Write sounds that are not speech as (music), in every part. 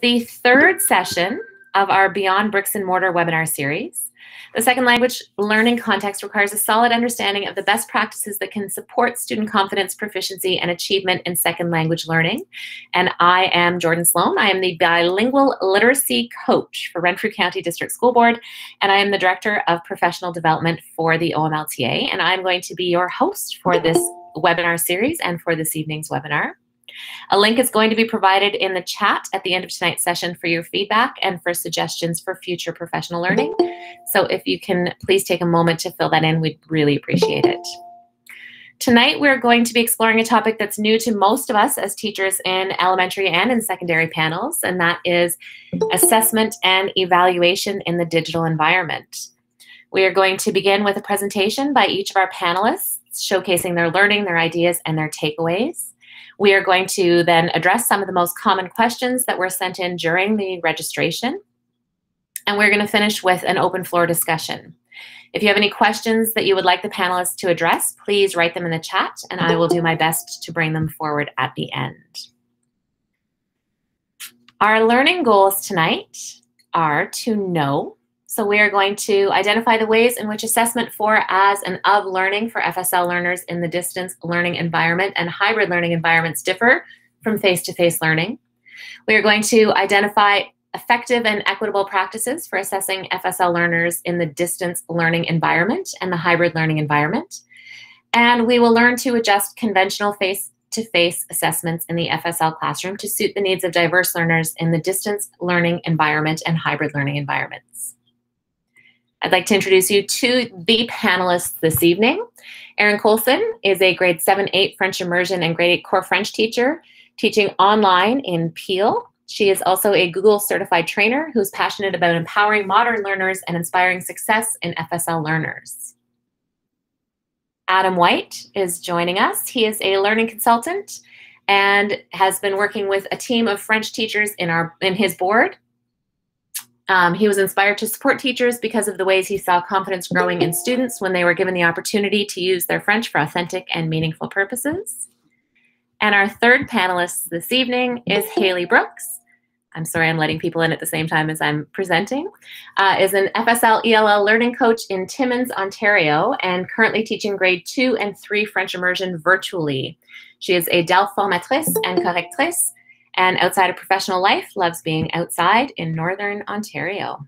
the third session of our Beyond Bricks and Mortar webinar series. The second language learning context requires a solid understanding of the best practices that can support student confidence, proficiency, and achievement in second language learning. And I am Jordan Sloan. I am the bilingual literacy coach for Renfrew County District School Board, and I am the director of professional development for the OMLTA. And I'm going to be your host for this webinar series and for this evening's webinar. A link is going to be provided in the chat at the end of tonight's session for your feedback and for suggestions for future professional learning. So if you can please take a moment to fill that in, we'd really appreciate it. Tonight, we're going to be exploring a topic that's new to most of us as teachers in elementary and in secondary panels, and that is assessment and evaluation in the digital environment. We are going to begin with a presentation by each of our panelists showcasing their learning, their ideas, and their takeaways. We are going to then address some of the most common questions that were sent in during the registration. And we're going to finish with an open floor discussion. If you have any questions that you would like the panelists to address, please write them in the chat and I will do my best to bring them forward at the end. Our learning goals tonight are to know so we are going to identify the ways in which assessment for, as, and of learning for FSL learners in the distance learning environment and hybrid learning environments differ from face-to-face -face learning. We are going to identify effective and equitable practices for assessing FSL learners in the distance learning environment and the hybrid learning environment. And we will learn to adjust conventional face-to-face -face assessments in the FSL classroom to suit the needs of diverse learners in the distance learning environment and hybrid learning environments. I'd like to introduce you to the panelists this evening. Erin Colson is a grade 7-8 French immersion and grade 8 core French teacher teaching online in Peel. She is also a Google certified trainer who's passionate about empowering modern learners and inspiring success in FSL learners. Adam White is joining us. He is a learning consultant and has been working with a team of French teachers in our in his board um, he was inspired to support teachers because of the ways he saw confidence growing in students when they were given the opportunity to use their French for authentic and meaningful purposes. And our third panelist this evening is Haley Brooks. I'm sorry, I'm letting people in at the same time as I'm presenting, uh, is an FSL ELL learning coach in Timmins, Ontario, and currently teaching grade two and three French immersion virtually. She is a DELF formatrice and correctrice, and outside of professional life, loves being outside in Northern Ontario.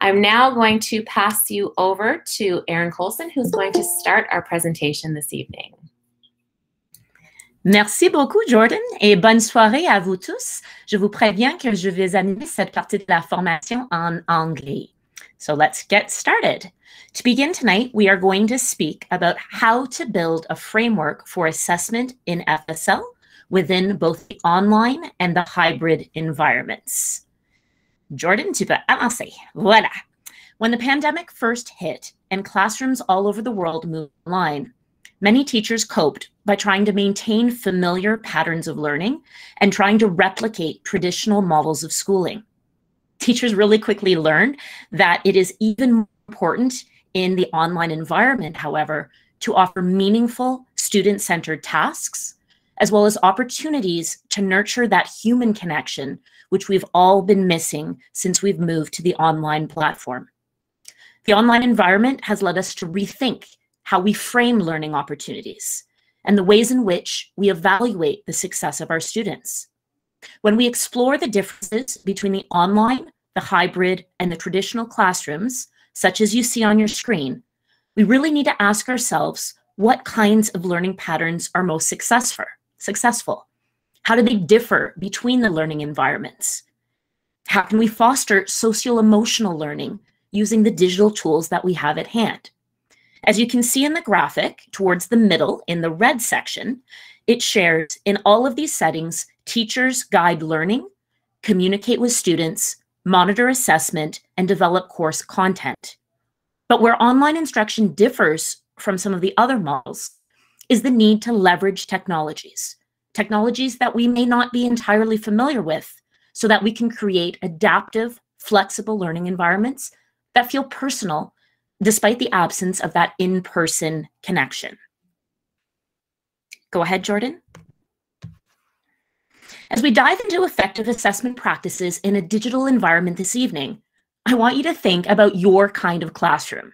I'm now going to pass you over to Erin Colson, who's going to start our presentation this evening. Merci beaucoup, Jordan, et bonne soirée à vous tous. Je vous préviens que je vais animer cette partie de la formation en anglais. So let's get started. To begin tonight, we are going to speak about how to build a framework for assessment in FSL within both the online and the hybrid environments. Jordan, tu peux avancer. Voilà. When the pandemic first hit and classrooms all over the world moved online, many teachers coped by trying to maintain familiar patterns of learning and trying to replicate traditional models of schooling. Teachers really quickly learned that it is even more important in the online environment, however, to offer meaningful student centered tasks as well as opportunities to nurture that human connection, which we've all been missing since we've moved to the online platform. The online environment has led us to rethink how we frame learning opportunities and the ways in which we evaluate the success of our students. When we explore the differences between the online, the hybrid, and the traditional classrooms, such as you see on your screen, we really need to ask ourselves what kinds of learning patterns are most successful successful? How do they differ between the learning environments? How can we foster social emotional learning using the digital tools that we have at hand? As you can see in the graphic towards the middle in the red section, it shares in all of these settings, teachers guide learning, communicate with students, monitor assessment, and develop course content. But where online instruction differs from some of the other models is the need to leverage technologies, technologies that we may not be entirely familiar with, so that we can create adaptive, flexible learning environments that feel personal despite the absence of that in person connection. Go ahead, Jordan. As we dive into effective assessment practices in a digital environment this evening, I want you to think about your kind of classroom.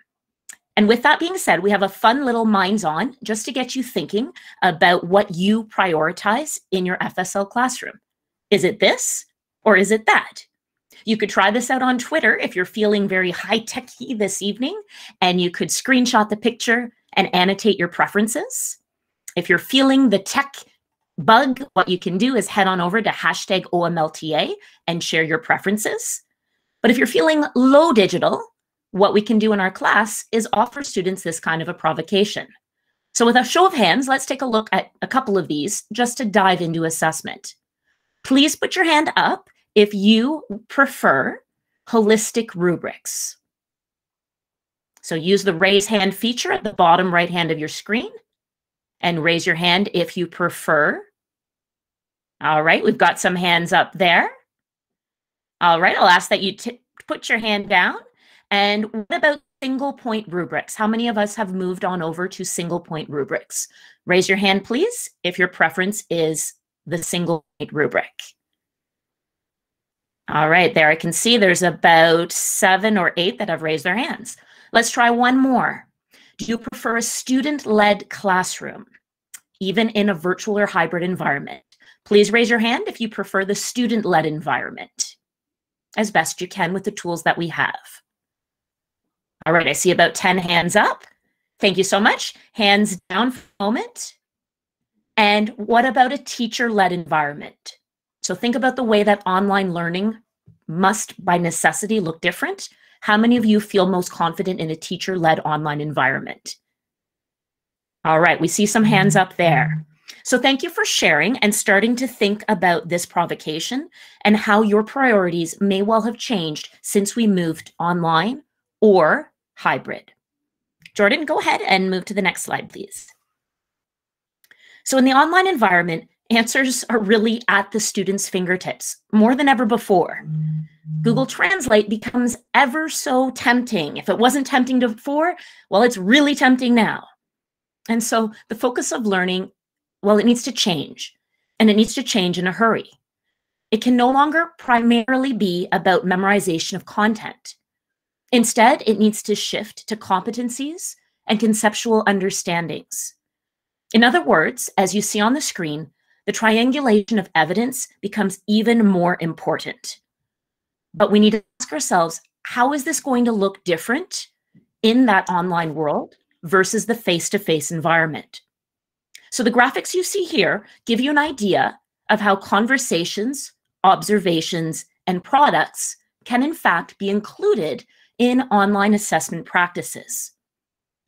And with that being said, we have a fun little minds on just to get you thinking about what you prioritize in your FSL classroom. Is it this or is it that? You could try this out on Twitter if you're feeling very high techy this evening, and you could screenshot the picture and annotate your preferences. If you're feeling the tech bug, what you can do is head on over to hashtag OMLTA and share your preferences. But if you're feeling low digital, what we can do in our class is offer students this kind of a provocation. So with a show of hands, let's take a look at a couple of these just to dive into assessment. Please put your hand up if you prefer holistic rubrics. So use the raise hand feature at the bottom right hand of your screen and raise your hand if you prefer. All right, we've got some hands up there. All right, I'll ask that you put your hand down. And what about single point rubrics? How many of us have moved on over to single point rubrics? Raise your hand, please, if your preference is the single point rubric. All right, there I can see there's about seven or eight that have raised their hands. Let's try one more. Do you prefer a student-led classroom, even in a virtual or hybrid environment? Please raise your hand if you prefer the student-led environment as best you can with the tools that we have. All right, I see about 10 hands up. Thank you so much. Hands down for a moment. And what about a teacher-led environment? So think about the way that online learning must by necessity look different. How many of you feel most confident in a teacher-led online environment? All right, we see some hands up there. So thank you for sharing and starting to think about this provocation and how your priorities may well have changed since we moved online or hybrid. Jordan, go ahead and move to the next slide, please. So in the online environment, answers are really at the student's fingertips more than ever before. Google Translate becomes ever so tempting. If it wasn't tempting before, well, it's really tempting now. And so the focus of learning, well, it needs to change, and it needs to change in a hurry. It can no longer primarily be about memorization of content. Instead, it needs to shift to competencies and conceptual understandings. In other words, as you see on the screen, the triangulation of evidence becomes even more important. But we need to ask ourselves, how is this going to look different in that online world versus the face-to-face -face environment? So the graphics you see here give you an idea of how conversations, observations, and products can in fact be included in online assessment practices.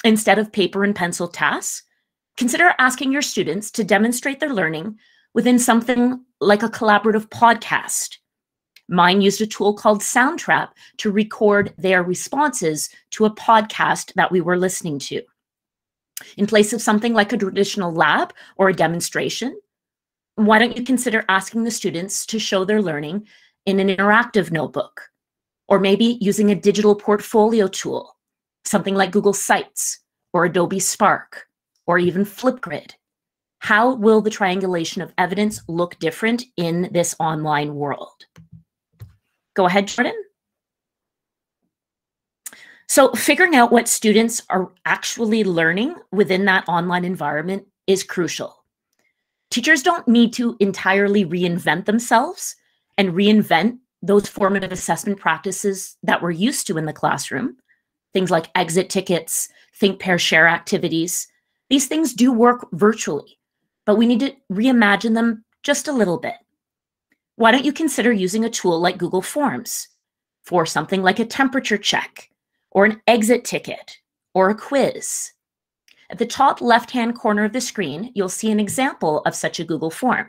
Instead of paper and pencil tasks, consider asking your students to demonstrate their learning within something like a collaborative podcast. Mine used a tool called Soundtrap to record their responses to a podcast that we were listening to. In place of something like a traditional lab or a demonstration, why don't you consider asking the students to show their learning in an interactive notebook? Or maybe using a digital portfolio tool, something like Google Sites or Adobe Spark or even Flipgrid. How will the triangulation of evidence look different in this online world? Go ahead, Jordan. So figuring out what students are actually learning within that online environment is crucial. Teachers don't need to entirely reinvent themselves and reinvent those formative assessment practices that we're used to in the classroom. Things like exit tickets, think, pair, share activities. These things do work virtually but we need to reimagine them just a little bit. Why don't you consider using a tool like Google Forms for something like a temperature check or an exit ticket or a quiz? At the top left-hand corner of the screen, you'll see an example of such a Google form.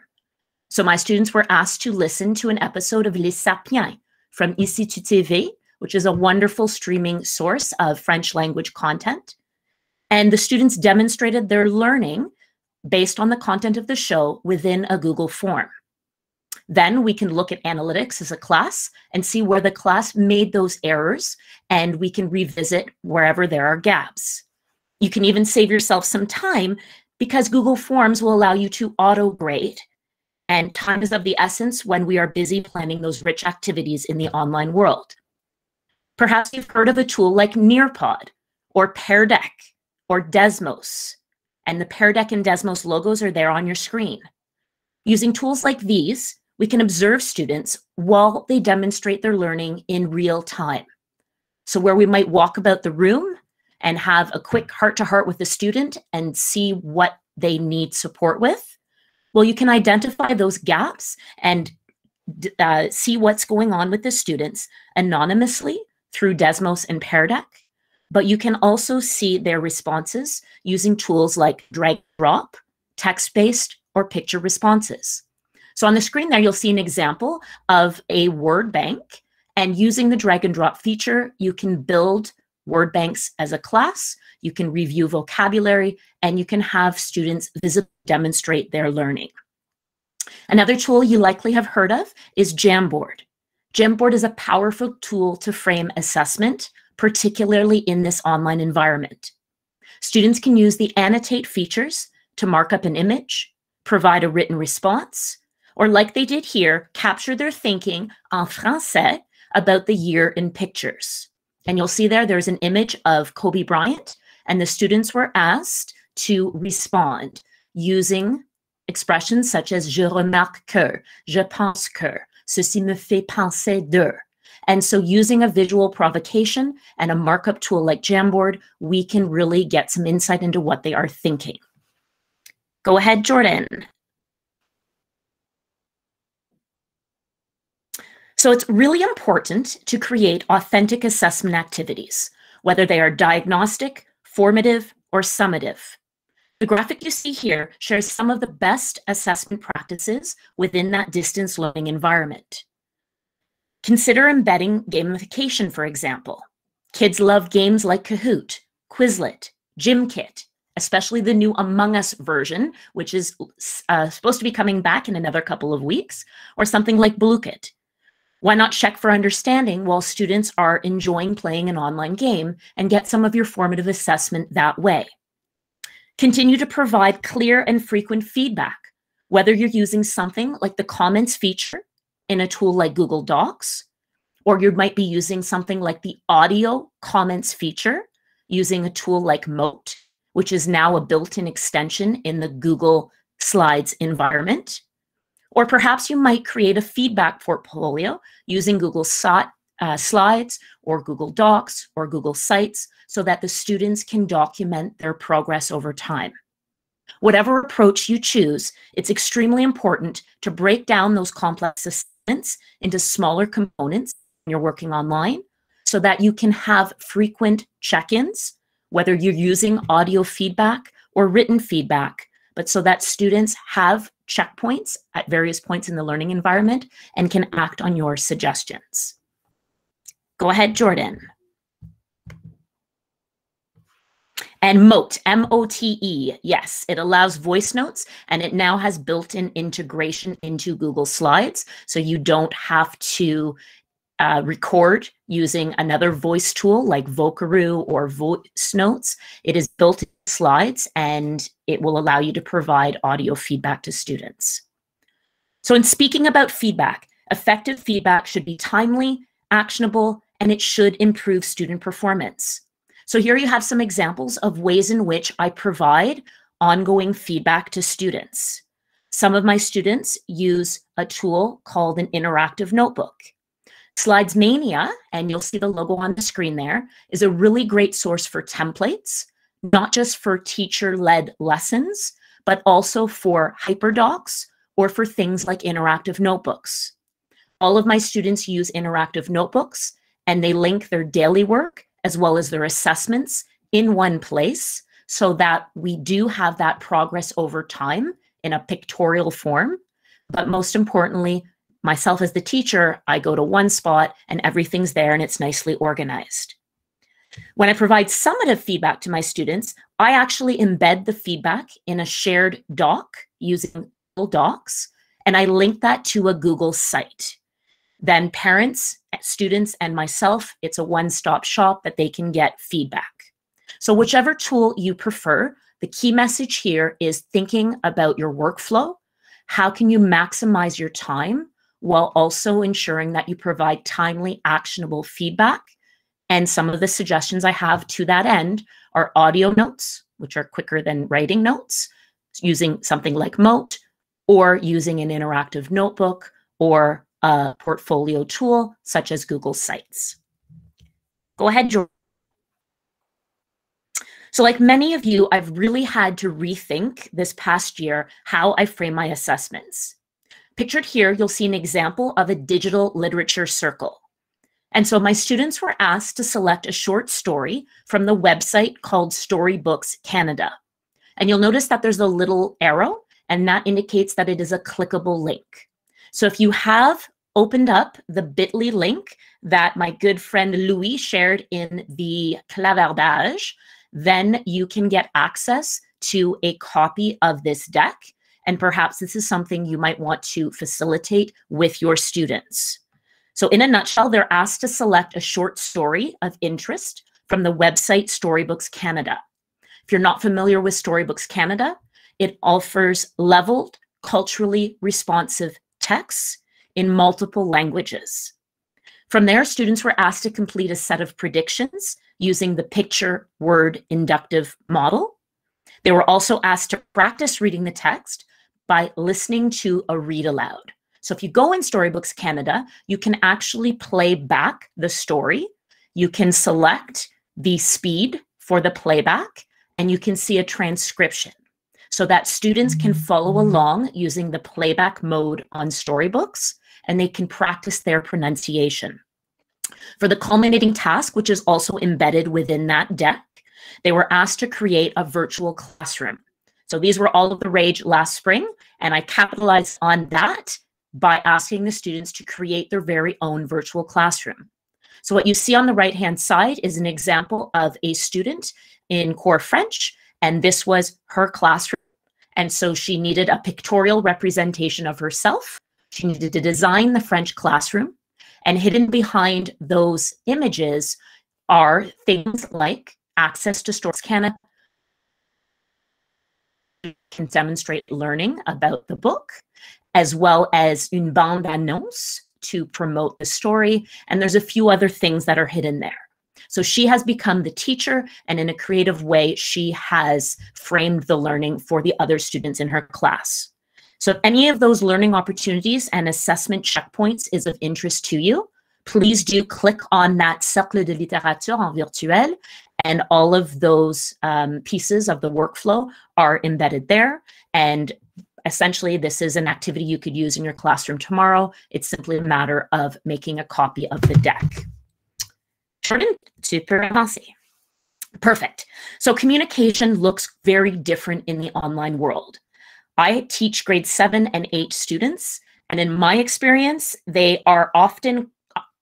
So my students were asked to listen to an episode of Les Sapiens from ICI TOU.TV, which is a wonderful streaming source of French language content. And the students demonstrated their learning based on the content of the show within a Google form. Then we can look at analytics as a class and see where the class made those errors, and we can revisit wherever there are gaps. You can even save yourself some time because Google Forms will allow you to auto grade. And time is of the essence when we are busy planning those rich activities in the online world. Perhaps you've heard of a tool like Nearpod or Pear Deck or Desmos. And the Pear Deck and Desmos logos are there on your screen. Using tools like these, we can observe students while they demonstrate their learning in real time. So where we might walk about the room and have a quick heart-to-heart with the student and see what they need support with, well, you can identify those gaps and uh, see what's going on with the students anonymously through Desmos and Pear Deck. But you can also see their responses using tools like drag drop, text-based, or picture responses. So on the screen there, you'll see an example of a word bank. And using the drag and drop feature, you can build word banks as a class, you can review vocabulary, and you can have students visibly demonstrate their learning. Another tool you likely have heard of is Jamboard. Jamboard is a powerful tool to frame assessment, particularly in this online environment. Students can use the annotate features to mark up an image, provide a written response, or like they did here, capture their thinking en français about the year in pictures. And you'll see there, there's an image of Kobe Bryant, and the students were asked to respond using expressions such as je remarque que, je pense que, ceci me fait penser de. And so using a visual provocation and a markup tool like Jamboard, we can really get some insight into what they are thinking. Go ahead, Jordan. So it's really important to create authentic assessment activities, whether they are diagnostic, formative, or summative. The graphic you see here shares some of the best assessment practices within that distance learning environment. Consider embedding gamification, for example. Kids love games like Kahoot, Quizlet, Gimkit, especially the new Among Us version, which is uh, supposed to be coming back in another couple of weeks, or something like Blooket. Why not check for understanding while students are enjoying playing an online game and get some of your formative assessment that way? Continue to provide clear and frequent feedback, whether you're using something like the comments feature in a tool like Google Docs, or you might be using something like the audio comments feature using a tool like Mote, which is now a built-in extension in the Google Slides environment. Or perhaps you might create a feedback portfolio using Google uh, Slides or Google Docs or Google Sites so that the students can document their progress over time. Whatever approach you choose, it's extremely important to break down those complex assessments into smaller components when you're working online so that you can have frequent check-ins, whether you're using audio feedback or written feedback, but so that students have checkpoints at various points in the learning environment and can act on your suggestions. Go ahead, Jordan. And Mote, M-O-T-E, yes, it allows voice notes and it now has built-in integration into Google Slides. So you don't have to uh, record using another voice tool like Vocaroo or Voice Notes. It is built in slides and it will allow you to provide audio feedback to students. So in speaking about feedback, effective feedback should be timely, actionable, and it should improve student performance. So here you have some examples of ways in which I provide ongoing feedback to students. Some of my students use a tool called an interactive notebook. Slides Mania, and you'll see the logo on the screen there, is a really great source for templates, not just for teacher-led lessons, but also for hyperdocs or for things like interactive notebooks. All of my students use interactive notebooks and they link their daily work as well as their assessments in one place so that we do have that progress over time in a pictorial form. But most importantly, myself as the teacher, I go to one spot and everything's there and it's nicely organized. When I provide summative feedback to my students, I actually embed the feedback in a shared doc using Google Docs, and I link that to a Google site. Then parents, students, and myself, it's a one-stop shop that they can get feedback. So whichever tool you prefer, the key message here is thinking about your workflow how can you maximize your time while also ensuring that you provide timely, actionable feedback? And some of the suggestions I have to that end are audio notes, which are quicker than writing notes, using something like Mote or using an interactive notebook or a portfolio tool such as Google Sites. Go ahead, George. So, like many of you, I've really had to rethink this past year how I frame my assessments. Pictured here, you'll see an example of a digital literature circle. And so my students were asked to select a short story from the website called Storybooks Canada. And you'll notice that there's a little arrow, and that indicates that it is a clickable link. So if you have opened up the bit.ly link that my good friend Louis shared in the clavardage, then you can get access to a copy of this deck. And perhaps this is something you might want to facilitate with your students. So, in a nutshell, they're asked to select a short story of interest from the website Storybooks Canada. If you're not familiar with Storybooks Canada, it offers leveled, culturally responsive texts in multiple languages. From there, students were asked to complete a set of predictions using the picture word inductive model. They were also asked to practice reading the text by listening to a read aloud. So if you go in Storybooks Canada, you can actually play back the story. You can select the speed for the playback, and you can see a transcription so that students can mm-hmm. follow along using the playback mode on Storybooks and they can practice their pronunciation. For the culminating task, which is also embedded within that deck, they were asked to create a virtual classroom. So these were all of the rage last spring, and I capitalized on that by asking the students to create their very own virtual classroom. So what you see on the right-hand side is an example of a student in core French, and this was her classroom. And so she needed a pictorial representation of herself. She needed to design the French classroom. And hidden behind those images are things like access to Stores Canada can demonstrate learning about the book, as well as une bande annonce to promote the story. And there's a few other things that are hidden there. So she has become the teacher, and in a creative way, she has framed the learning for the other students in her class. So if any of those learning opportunities and assessment checkpoints is of interest to you, please do click on that Cercle de littérature en virtuel, and all of those um, pieces of the workflow are embedded there. And essentially, this is an activity you could use in your classroom tomorrow. It's simply a matter of making a copy of the deck. Jordan, super avancer. Perfect. So communication looks very different in the online world. I teach grade seven and eight students, and in my experience, they are often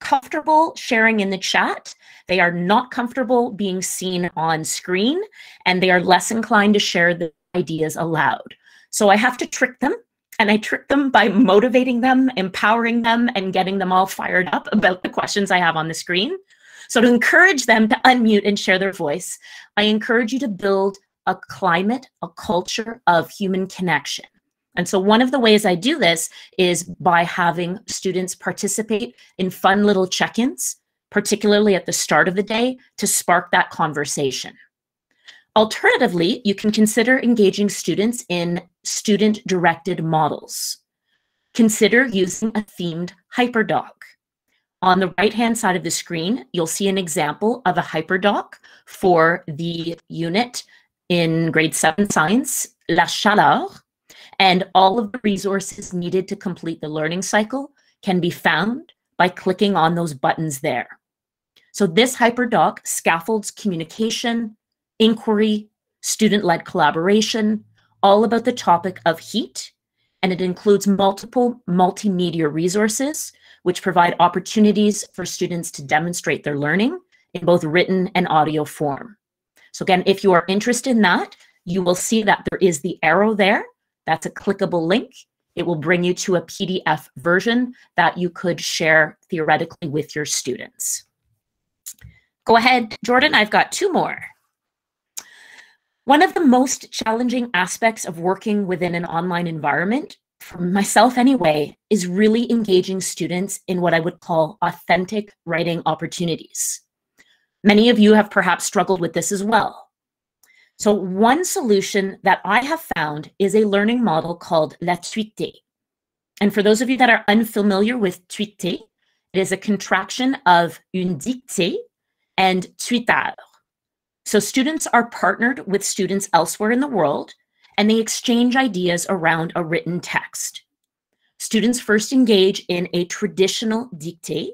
comfortable sharing in the chat. They are not comfortable being seen on screen, and they are less inclined to share the ideas aloud. So I have to trick them, and I trick them by motivating them, empowering them, and getting them all fired up about the questions I have on the screen. So to encourage them to unmute and share their voice, I encourage you to build a climate, a culture of human connection. And so one of the ways I do this is by having students participate in fun little check-ins, particularly at the start of the day, to spark that conversation. Alternatively, you can consider engaging students in student-directed models. Consider using a themed hyperdoc. On the right-hand side of the screen, you'll see an example of a hyperdoc for the unit in grade seven science, La Chaleur, and all of the resources needed to complete the learning cycle can be found by clicking on those buttons there. So this hyperdoc scaffolds communication, inquiry, student-led collaboration, all about the topic of heat, and it includes multiple multimedia resources which provide opportunities for students to demonstrate their learning in both written and audio form. So again, if you are interested in that, you will see that there is the arrow there. That's a clickable link. It will bring you to a PDF version that you could share theoretically with your students. Go ahead, Jordan, I've got two more. One of the most challenging aspects of working within an online environment for myself anyway, is really engaging students in what I would call authentic writing opportunities. Many of you have perhaps struggled with this as well. So one solution that I have found is a learning model called La Twictée. And for those of you that are unfamiliar with Twictée, it is a contraction of une dictée and tuteur. So students are partnered with students elsewhere in the world and they exchange ideas around a written text. Students first engage in a traditional dictée,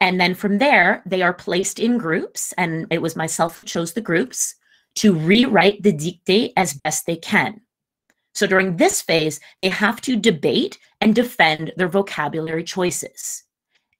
and then from there, they are placed in groups, and it was myself who chose the groups, to rewrite the dictée as best they can. So during this phase, they have to debate and defend their vocabulary choices.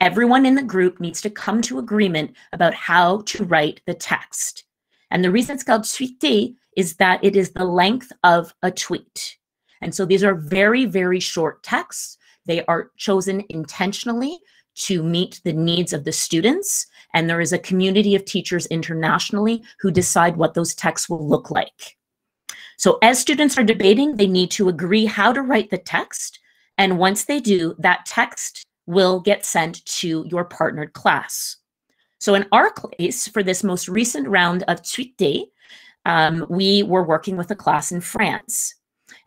Everyone in the group needs to come to agreement about how to write the text. And the reason it's called Twictée is that it is the length of a tweet. And so these are very, very short texts. They are chosen intentionally to meet the needs of the students. And there is a community of teachers internationally who decide what those texts will look like. So as students are debating, they need to agree how to write the text. And once they do, that text will get sent to your partnered class. So in our case, for this most recent round of Twictée, um, we were working with a class in France.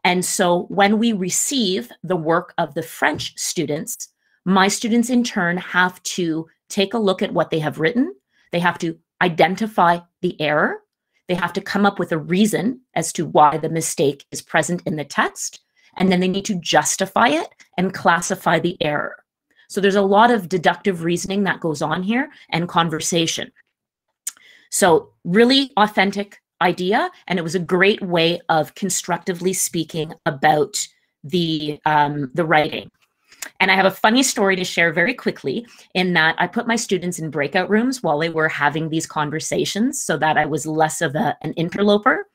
And so when we receive the work of the French students, my students in turn have to take a look at what they have written. They have to identify the error. They have to come up with a reason as to why the mistake is present in the text. And then they need to justify it and classify the error. So there's a lot of deductive reasoning that goes on here and conversation. So really authentic idea, and it was a great way of constructively speaking about the um, the writing. And I have a funny story to share very quickly in that I put my students in breakout rooms while they were having these conversations so that I was less of a, an interloper.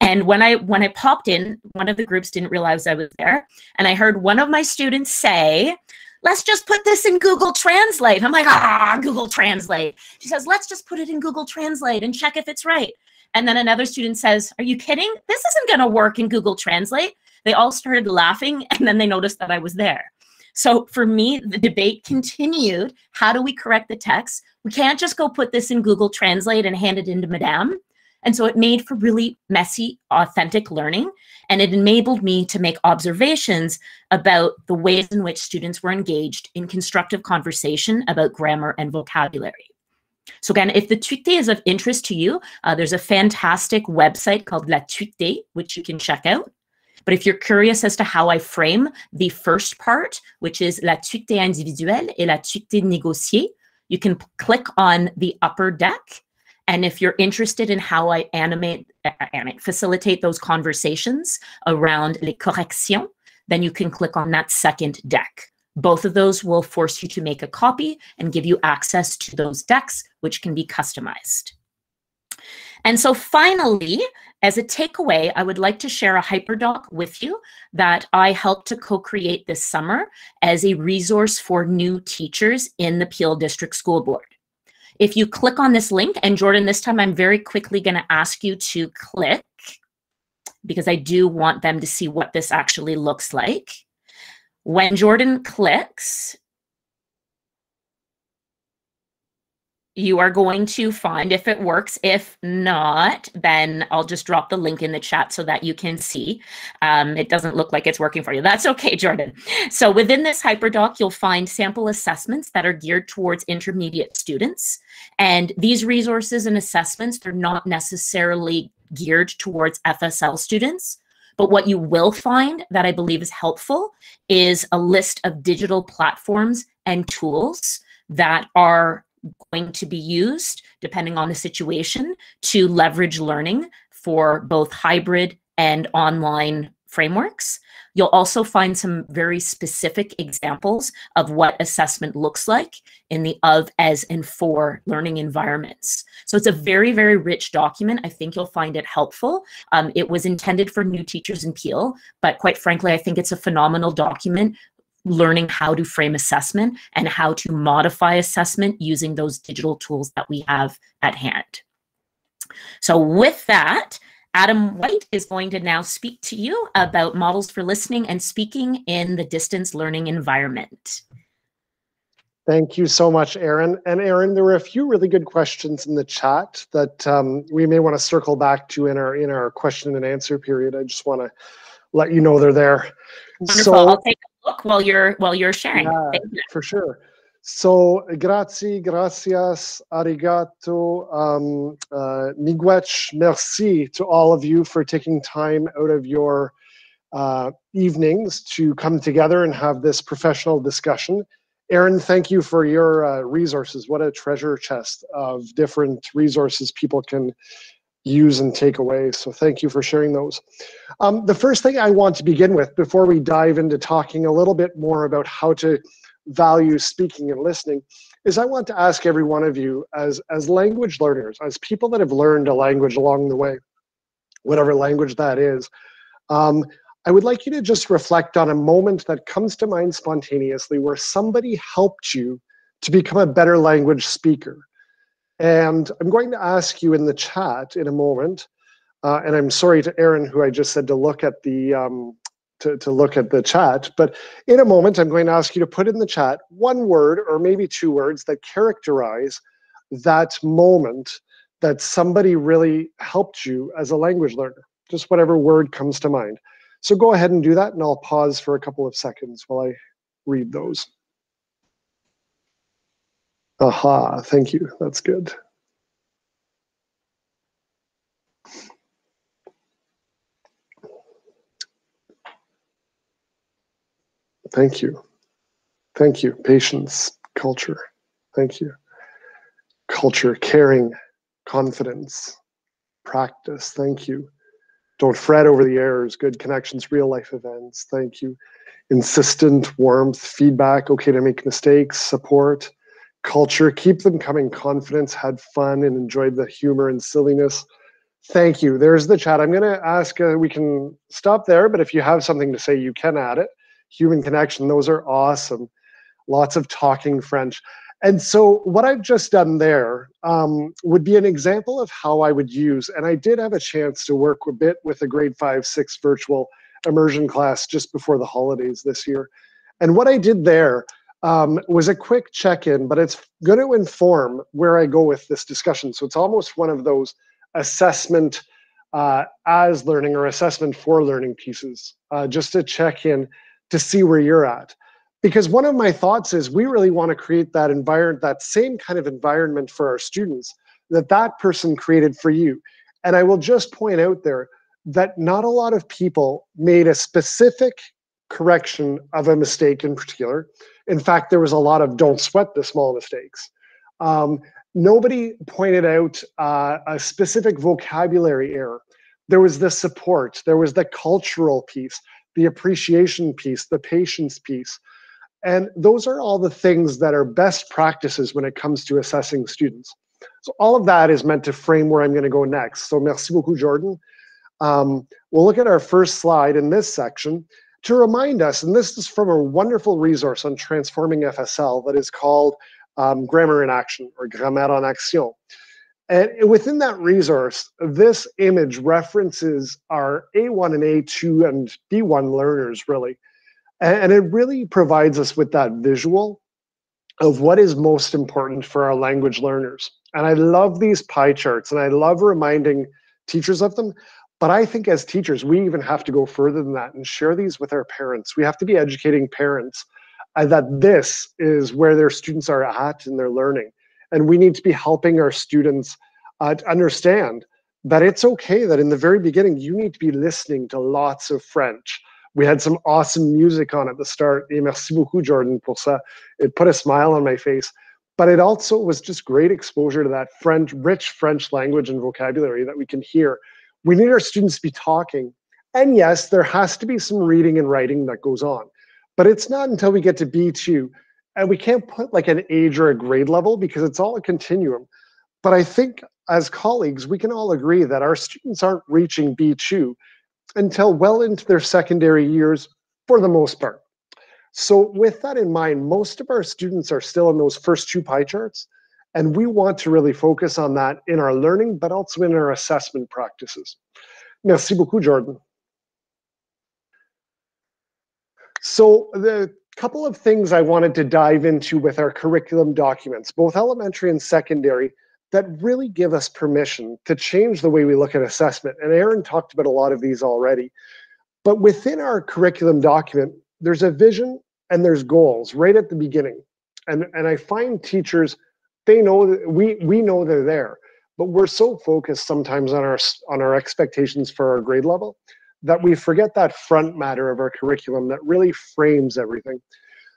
And when I when I popped in, one of the groups didn't realize I was there. And I heard one of my students say, let's just put this in Google Translate. I'm like, ah, Google Translate. She says, let's just put it in Google Translate and check if it's right. And then another student says, Are you kidding? This isn't going to work in Google Translate. They all started laughing and then they noticed that I was there. So for me, the debate continued. How do we correct the text? We can't just go put this in Google Translate and hand it into Madame. And so it made for really messy, authentic learning. And it enabled me to make observations about the ways in which students were engaged in constructive conversation about grammar and vocabulary. So again, if the Twictée is of interest to you, uh, there's a fantastic website called La Twictée, which you can check out. But if you're curious as to how I frame the first part, which is La Twictée individuelle et La Twictée négociée, you can click on the upper deck. And if you're interested in how I animate, uh, animate facilitate those conversations around les corrections, then you can click on that second deck. Both of those will force you to make a copy and give you access to those decks, which can be customized. And so finally, as a takeaway, I would like to share a hyperdoc with you that I helped to co-create this summer as a resource for new teachers in the Peel District School Board. If you click on this link, and Jordan, this time I'm very quickly going to ask you to click because I do want them to see what this actually looks like. When Jordan clicks, you are going to find if it works. If not, then I'll just drop the link in the chat so that you can see. Um, it doesn't look like it's working for you. That's (laughs) okay, Jordan. So within this HyperDoc, you'll find sample assessments that are geared towards intermediate students. And these resources and assessments, they're not necessarily geared towards FSL students. But what you will find that I believe is helpful is a list of digital platforms and tools that are going to be used, depending on the situation, to leverage learning for both hybrid and online frameworks. You'll also find some very specific examples of what assessment looks like in the of, as, and for learning environments. So it's a very, very rich document. I think you'll find it helpful. Um, it was intended for new teachers in Peel, but quite frankly, I think it's a phenomenal document learning how to frame assessment and how to modify assessment using those digital tools that we have at hand. So with that, Adam White is going to now speak to you about models for listening and speaking in the distance learning environment. Thank you so much, Erin. And Erin, there were a few really good questions in the chat that um, we may want to circle back to in our in our question and answer period. I just want to let you know they're there. Wonderful. So, I'll take a look while you're while you're sharing. Yeah, for sure. So, grazie, gracias, arigato, um, uh, merci to all of you for taking time out of your uh, evenings to come together and have this professional discussion. Erin, thank you for your uh, resources. What a treasure chest of different resources people can use and take away. So thank you for sharing those. Um, the first thing I want to begin with before we dive into talking a little bit more about how to value speaking and listening is I want to ask every one of you as, as language learners, as people that have learned a language along the way, whatever language that is, um, I would like you to just reflect on a moment that comes to mind spontaneously where somebody helped you to become a better language speaker. And I'm going to ask you in the chat in a moment, uh, and I'm sorry to Erin, who I just said to look at the um, to, to look at the chat. But in a moment, I'm going to ask you to put in the chat one word or maybe two words that characterize that moment that somebody really helped you as a language learner. Just whatever word comes to mind. So go ahead and do that, and I'll pause for a couple of seconds while I read those. Aha, thank you. That's good. Thank you. Thank you. Patience, culture. Thank you. Culture, caring, confidence, practice. Thank you. Don't fret over the errors, good connections, real life events. Thank you. Insistent warmth, feedback, okay to make mistakes, support, culture, keep them coming, confidence, had fun and enjoyed the humor and silliness. Thank you. There's the chat. I'm going to ask, uh, we can stop there, but if you have something to say, you can add it human connection. Those are awesome. Lots of talking French. And so what I've just done there um, would be an example of how I would use, and I did have a chance to work a bit with a grade five, six virtual immersion class just before the holidays this year. And what I did there um, was a quick check-in, but it's going to inform where I go with this discussion. So it's almost one of those assessment uh, as learning or assessment for learning pieces, uh, just to check in to see where you're at. Because one of my thoughts is we really want to create that environment, that same kind of environment for our students that that person created for you. And I will just point out there that not a lot of people made a specific correction of a mistake in particular. In fact, there was a lot of don't sweat the small mistakes. Um, nobody pointed out uh, a specific vocabulary error. There was the support, there was the cultural piece, the appreciation piece, the patience piece. And those are all the things that are best practices when it comes to assessing students. So all of that is meant to frame where I'm going to go next. So merci beaucoup, Jordan. Um, we'll look at our first slide in this section to remind us, and this is from a wonderful resource on transforming FSL that is called um, Grammar in Action or Grammaire en Action. And within that resource, this image references our A1 and A2 and B1 learners, really. And it really provides us with that visual of what is most important for our language learners. And I love these pie charts, and I love reminding teachers of them. But I think as teachers, we even have to go further than that and share these with our parents. We have to be educating parents uh, that this is where their students are at in their learning and we need to be helping our students uh, to understand that it's okay that in the very beginning, you need to be listening to lots of French. We had some awesome music on at the start. Et merci beaucoup, Jordan, pour ça. It put a smile on my face. But it also was just great exposure to that French, rich French language and vocabulary that we can hear. We need our students to be talking. And yes, there has to be some reading and writing that goes on. But it's not until we get to B2 and we can't put like an age or a grade level because it's all a continuum. But I think as colleagues, we can all agree that our students aren't reaching B2 until well into their secondary years for the most part. So with that in mind, most of our students are still in those first two pie charts, and we want to really focus on that in our learning, but also in our assessment practices. Merci beaucoup, Jordan. So the couple of things I wanted to dive into with our curriculum documents, both elementary and secondary, that really give us permission to change the way we look at assessment. And Erin talked about a lot of these already. But within our curriculum document, there's a vision and there's goals right at the beginning. And, and I find teachers, they know that we, we know they're there, but we're so focused sometimes on our, on our expectations for our grade level that we forget that front matter of our curriculum that really frames everything.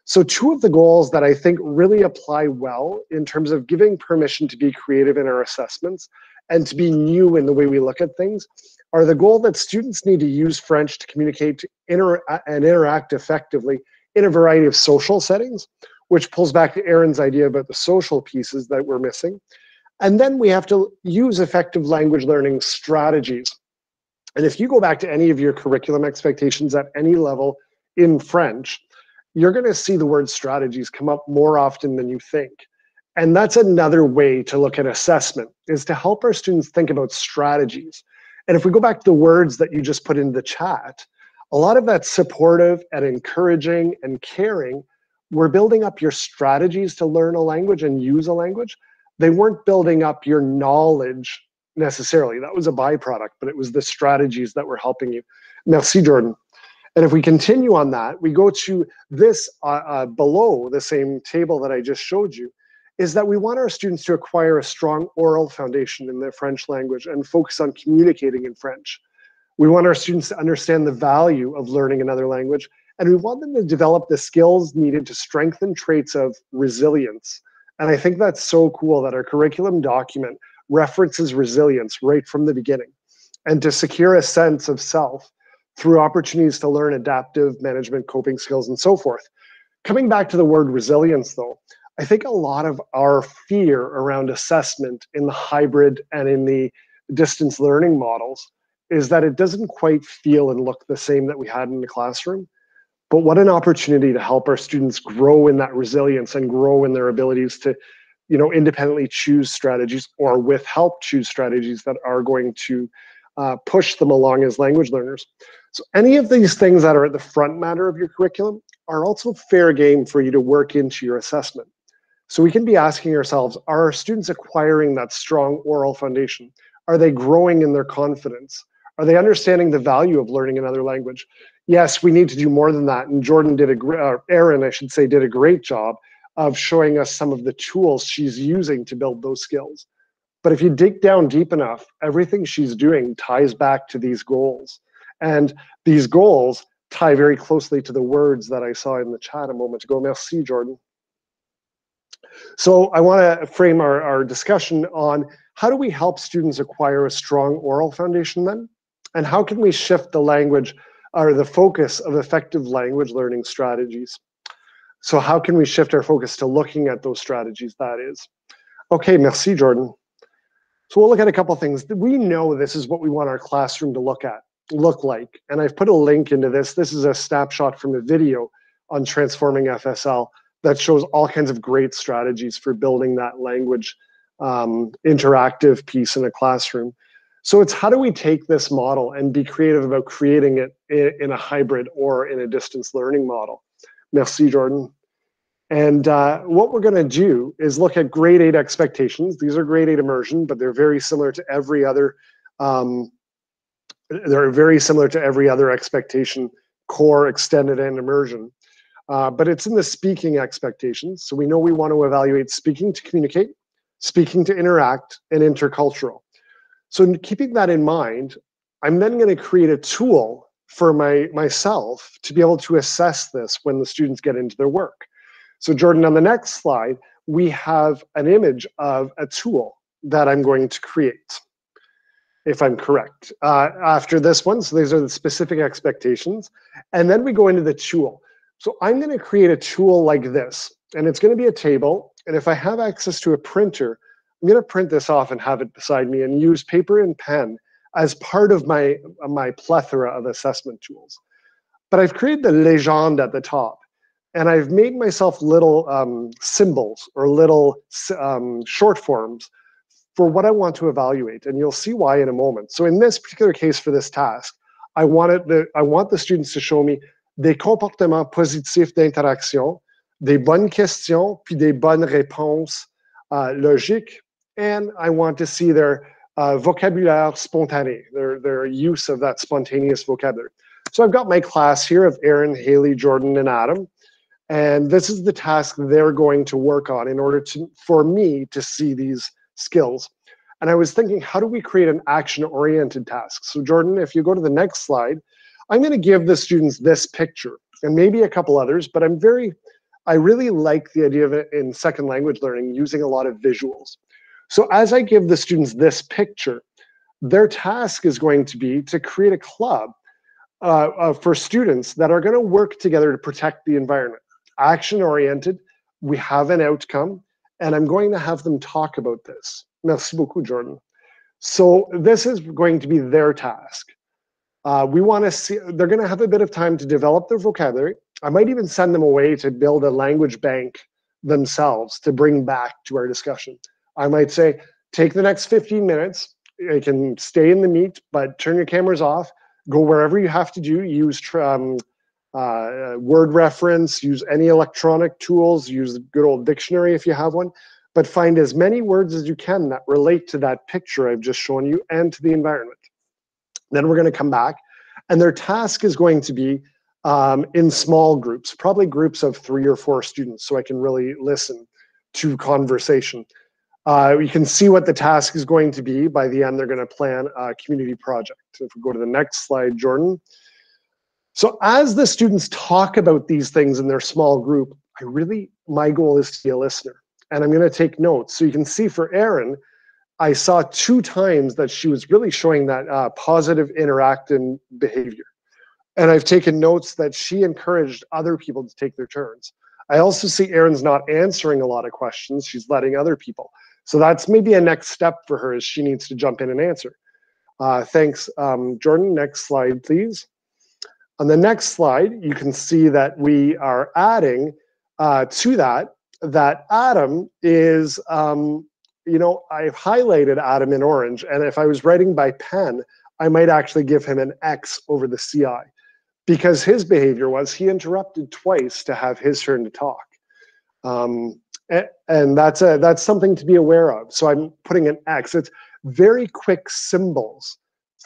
So two of the goals that I think really apply well in terms of giving permission to be creative in our assessments and to be new in the way we look at things are the goal that students need to use French to communicate to inter and interact effectively in a variety of social settings, which pulls back to Erin's idea about the social pieces that we're missing. And then we have to use effective language learning strategies and if you go back to any of your curriculum expectations at any level in French, you're going to see the word strategies come up more often than you think. And that's another way to look at assessment is to help our students think about strategies. And if we go back to the words that you just put in the chat, a lot of that supportive and encouraging and caring, we're building up your strategies to learn a language and use a language. They weren't building up your knowledge necessarily. That was a byproduct, but it was the strategies that were helping you. Merci, Jordan. And if we continue on that, we go to this uh, uh, below the same table that I just showed you, is that we want our students to acquire a strong oral foundation in the French language and focus on communicating in French. We want our students to understand the value of learning another language, and we want them to develop the skills needed to strengthen traits of resilience. And I think that's so cool that our curriculum document references resilience right from the beginning and to secure a sense of self through opportunities to learn adaptive management, coping skills, and so forth. Coming back to the word resilience, though, I think a lot of our fear around assessment in the hybrid and in the distance learning models is that it doesn't quite feel and look the same that we had in the classroom. But what an opportunity to help our students grow in that resilience and grow in their abilities to you know, independently choose strategies or with help choose strategies that are going to uh, push them along as language learners. So any of these things that are at the front matter of your curriculum are also fair game for you to work into your assessment. So we can be asking ourselves, are our students acquiring that strong oral foundation? Are they growing in their confidence? Are they understanding the value of learning another language? Yes, we need to do more than that. And Jordan did a uh, Erin, I should say, did a great job of showing us some of the tools she's using to build those skills. But if you dig down deep enough, everything she's doing ties back to these goals. And these goals tie very closely to the words that I saw in the chat a moment ago. Merci, Jordan. So I want to frame our, our discussion on how do we help students acquire a strong oral foundation then? And how can we shift the language or the focus of effective language learning strategies? So how can we shift our focus to looking at those strategies, that is? Okay, merci, Jordan. So we'll look at a couple things. We know this is what we want our classroom to look at, look like. And I've put a link into this. This is a snapshot from a video on transforming FSL that shows all kinds of great strategies for building that language um, interactive piece in a classroom. So it's how do we take this model and be creative about creating it in, a hybrid or in a distance learning model? Merci, Jordan. And uh, what we're going to do is look at grade eight expectations. These are grade eight immersion, but they're very similar to every other. Um, they're very similar to every other expectation, core, extended, and immersion. Uh, but it's in the speaking expectations. So we know we want to evaluate speaking to communicate, speaking to interact, and intercultural. So keeping that in mind, I'm then going to create a tool for my myself to be able to assess this when the students get into their work. So Jordan, on the next slide, we have an image of a tool that I'm going to create, if I'm correct. Uh, after this one, so these are the specific expectations. And then we go into the tool. So I'm gonna create a tool like this, and it's gonna be a table. And if I have access to a printer, I'm gonna print this off and have it beside me and use paper and pen as part of my, my plethora of assessment tools. But I've created the legend at the top, and I've made myself little um, symbols or little um, short forms for what I want to evaluate, and you'll see why in a moment. So in this particular case for this task, I wanted the, I want the students to show me des comportements positifs d'interaction, des bonnes questions, puis des bonnes réponses uh, logiques, and I want to see their uh, vocabulaire spontané, their, their use of that spontaneous vocabulary. So I've got my class here of Erin, Haley, Jordan, and Adam. And this is the task they're going to work on in order to for me to see these skills. And I was thinking, how do we create an action-oriented task? So Jordan, if you go to the next slide, I'm going to give the students this picture and maybe a couple others, but I'm very, I really like the idea of it in second language learning using a lot of visuals. So as I give the students this picture, their task is going to be to create a club uh, uh, for students that are going to work together to protect the environment. Action oriented, we have an outcome, and I'm going to have them talk about this. Merci beaucoup, Jordan. So this is going to be their task. Uh, we want to see, they're going to have a bit of time to develop their vocabulary. I might even send them away to build a language bank themselves to bring back to our discussion. I might say, take the next 15 minutes. You can stay in the meet, but turn your cameras off. Go wherever you have to do. Use um, uh, word reference, use any electronic tools, use the good old dictionary if you have one, but find as many words as you can that relate to that picture I've just shown you and to the environment. Then we're going to come back, and their task is going to be um, in small groups, probably groups of three or four students, so I can really listen to conversation. Uh, you can see what the task is going to be. By the end, they're going to plan a community project. If we go to the next slide, Jordan. So as the students talk about these things in their small group, I really, my goal is to be a listener. And I'm going to take notes. So you can see for Erin, I saw two times that she was really showing that uh, positive interacting behavior. And I've taken notes that she encouraged other people to take their turns. I also see Erin's not answering a lot of questions. She's letting other people. So that's maybe a next step for her is she needs to jump in and answer. Uh, thanks, um, Jordan. Next slide, please. On the next slide, you can see that we are adding uh, to that, that Adam is, um, you know, I've highlighted Adam in orange, and if I was writing by pen, I might actually give him an X over the CI because his behavior was he interrupted twice to have his turn to talk. Um, and that's a that's something to be aware of. So I'm putting an X. It's very quick symbols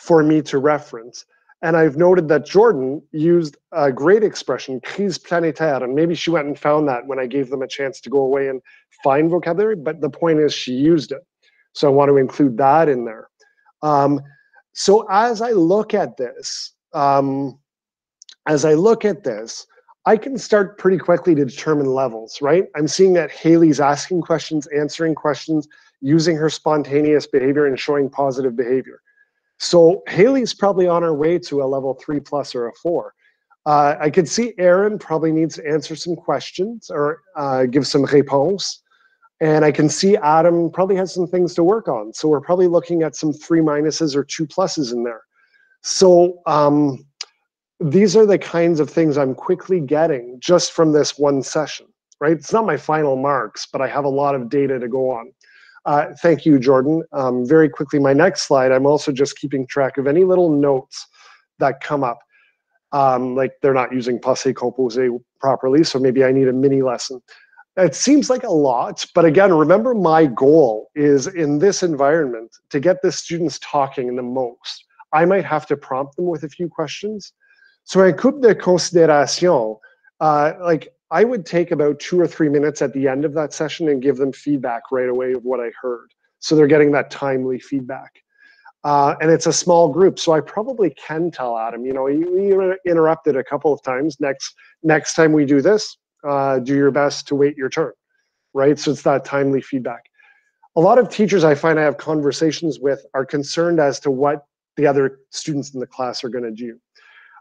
for me to reference. And I've noted that Jordan used a great expression, crise planétaire, and maybe she went and found that when I gave them a chance to go away and find vocabulary, but the point is she used it. So I want to include that in there. Um, so as I look at this, um, as I look at this, I can start pretty quickly to determine levels, right? I'm seeing that Haley's asking questions, answering questions, using her spontaneous behavior and showing positive behavior. So Haley's probably on her way to a level three plus or a four. Uh, I could see Erin probably needs to answer some questions or uh, give some réponses. And I can see Adam probably has some things to work on. So we're probably looking at some three minuses or two pluses in there. So um, these are the kinds of things I'm quickly getting just from this one session, right? It's not my final marks, but I have a lot of data to go on. Uh, thank you, Jordan. Um, very quickly, my next slide, I'm also just keeping track of any little notes that come up. Um, like they're not using passé composé properly, so maybe I need a mini lesson. It seems like a lot, but again, remember my goal is in this environment to get the students talking the most. I might have to prompt them with a few questions, so in couple de considération, uh, like I would take about two or three minutes at the end of that session and give them feedback right away of what I heard. So they're getting that timely feedback. Uh, and it's a small group, so I probably can tell Adam, you know, you, you interrupted a couple of times. Next, next time we do this, uh, do your best to wait your turn, right? So it's that timely feedback. A lot of teachers I find I have conversations with are concerned as to what the other students in the class are going to do.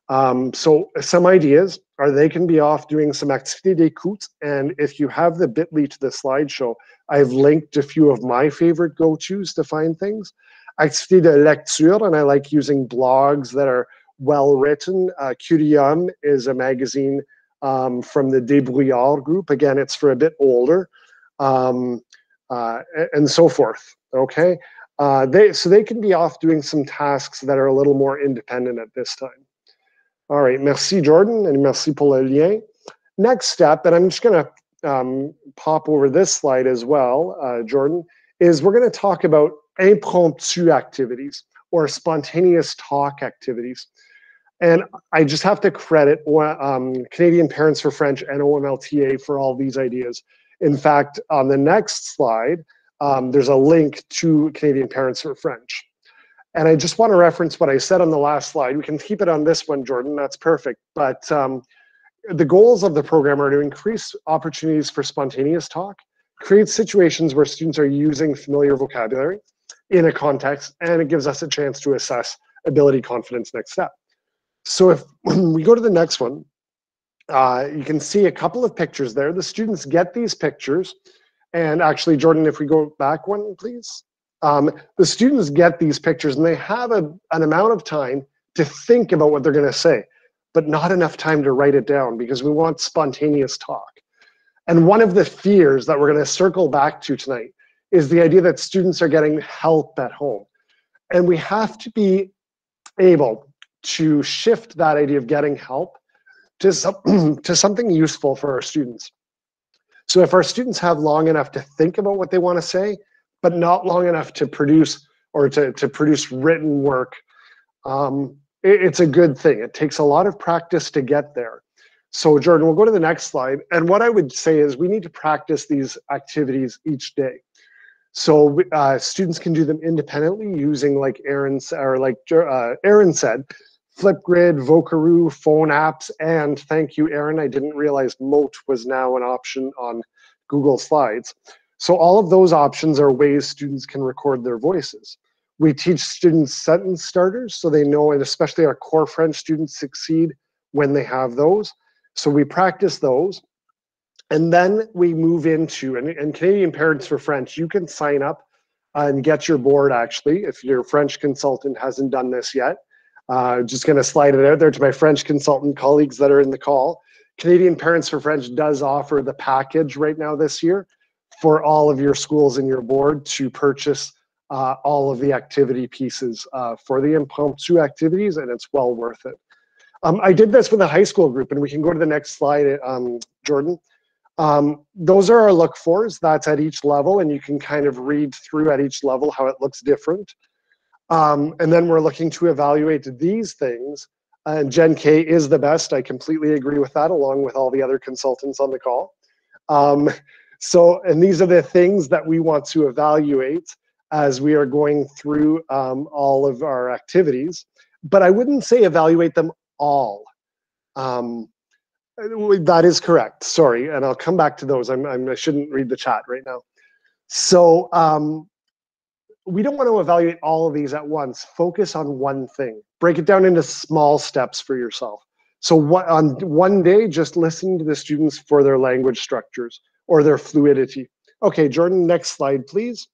Um, so some ideas are they can be off doing some activité d'écoute. And if you have the bit.ly to the slideshow, I've linked a few of my favorite go-tos to find things. Activité de lecture, and I like using blogs that are well written. Uh, is a magazine um, from the Débrouillard group. Again, it's for a bit older, um, uh, and so forth. Okay, uh, they so they can be off doing some tasks that are a little more independent at this time. All right, merci Jordan and merci pour le lien. Next step, and I'm just gonna um, pop over this slide as well, uh, Jordan, is we're gonna talk about impromptu activities or spontaneous talk activities. And I just have to credit um, Canadian Parents for French and OMLTA for all these ideas. In fact, on the next slide, um, there's a link to Canadian Parents for French. And I just want to reference what I said on the last slide. We can keep it on this one, Jordan, that's perfect. But um, the goals of the program are to increase opportunities for spontaneous talk, create situations where students are using familiar vocabulary in a context, and it gives us a chance to assess ability confidence next step. So if (clears throat) we go to the next one, uh, you can see a couple of pictures there. The students get these pictures. And actually, Jordan, if we go back one, please. Um, the students get these pictures and they have a, an amount of time to think about what they're going to say, but not enough time to write it down because we want spontaneous talk. And one of the fears that we're going to circle back to tonight is the idea that students are getting help at home. And we have to be able to shift that idea of getting help to, some, (clears throat) to something useful for our students. So if our students have long enough to think about what they want to say, but not long enough to produce or to, to produce written work, um, it, it's a good thing. It takes a lot of practice to get there. So Jordan, we'll go to the next slide. And what I would say is we need to practice these activities each day. So uh, students can do them independently using like Erin or like uh, Erin said, Flipgrid, Vocaroo, phone apps, and thank you, Erin. I didn't realize Mote was now an option on Google Slides. So all of those options are ways students can record their voices. We teach students sentence starters so they know, and especially our core French students succeed when they have those. So we practice those. And then we move into, and, and Canadian Parents for French, you can sign up and get your board actually, if your French consultant hasn't done this yet. Uh, just going to slide it out there to my French consultant colleagues that are in the call. Canadian Parents for French does offer the package right now this year for all of your schools and your board to purchase uh, all of the activity pieces uh, for the impromptu activities, and it's well worth it. Um, I did this with a high school group, and we can go to the next slide, um, Jordan. Um, those are our look fors. That's at each level, and you can kind of read through at each level how it looks different. Um, and then we're looking to evaluate these things. And Gen K is the best. I completely agree with that, along with all the other consultants on the call. So, and these are the things that we want to evaluate as we are going through um, all of our activities. But I wouldn't say evaluate them all. Um, that is correct. Sorry, and I'll come back to those. I'm, I'm I should not read the chat right now. So um, we don't want to evaluate all of these at once. Focus on one thing. Break it down into small steps for yourself. So what, on one day, just listen to the students for their language structures or their fluidity. Okay, Jordan, next slide, please.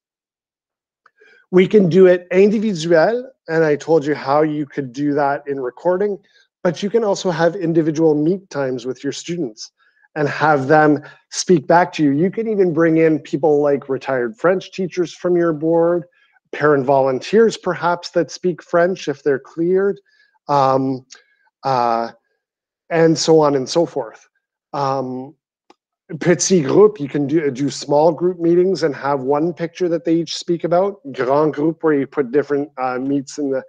We can do it individual, and I told you how you could do that in recording, but you can also have individual meet times with your students and have them speak back to you. You can even bring in people like retired French teachers from your board, parent volunteers perhaps that speak French if they're cleared, um, uh, and so on and so forth. Um, petit group, you can do, do small group meetings and have one picture that they each speak about. Grand group, where you put different uh, meets in the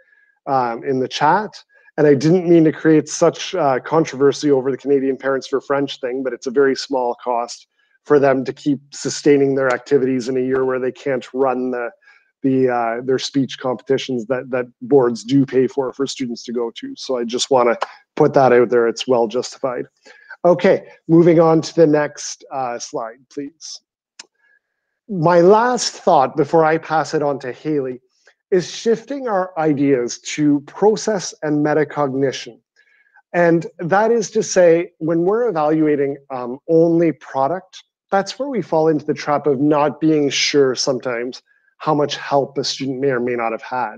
um, in the chat. And I didn't mean to create such uh, controversy over the Canadian Parents for French thing, but it's a very small cost for them to keep sustaining their activities in a year where they can't run the the uh, their speech competitions that that boards do pay for for students to go to. So I just want to put that out there. It's well justified. Okay, moving on to the next uh, slide, please. My last thought before I pass it on to Haley is shifting our ideas to process and metacognition. And that is to say, when we're evaluating um, only product, that's where we fall into the trap of not being sure sometimes how much help a student may or may not have had.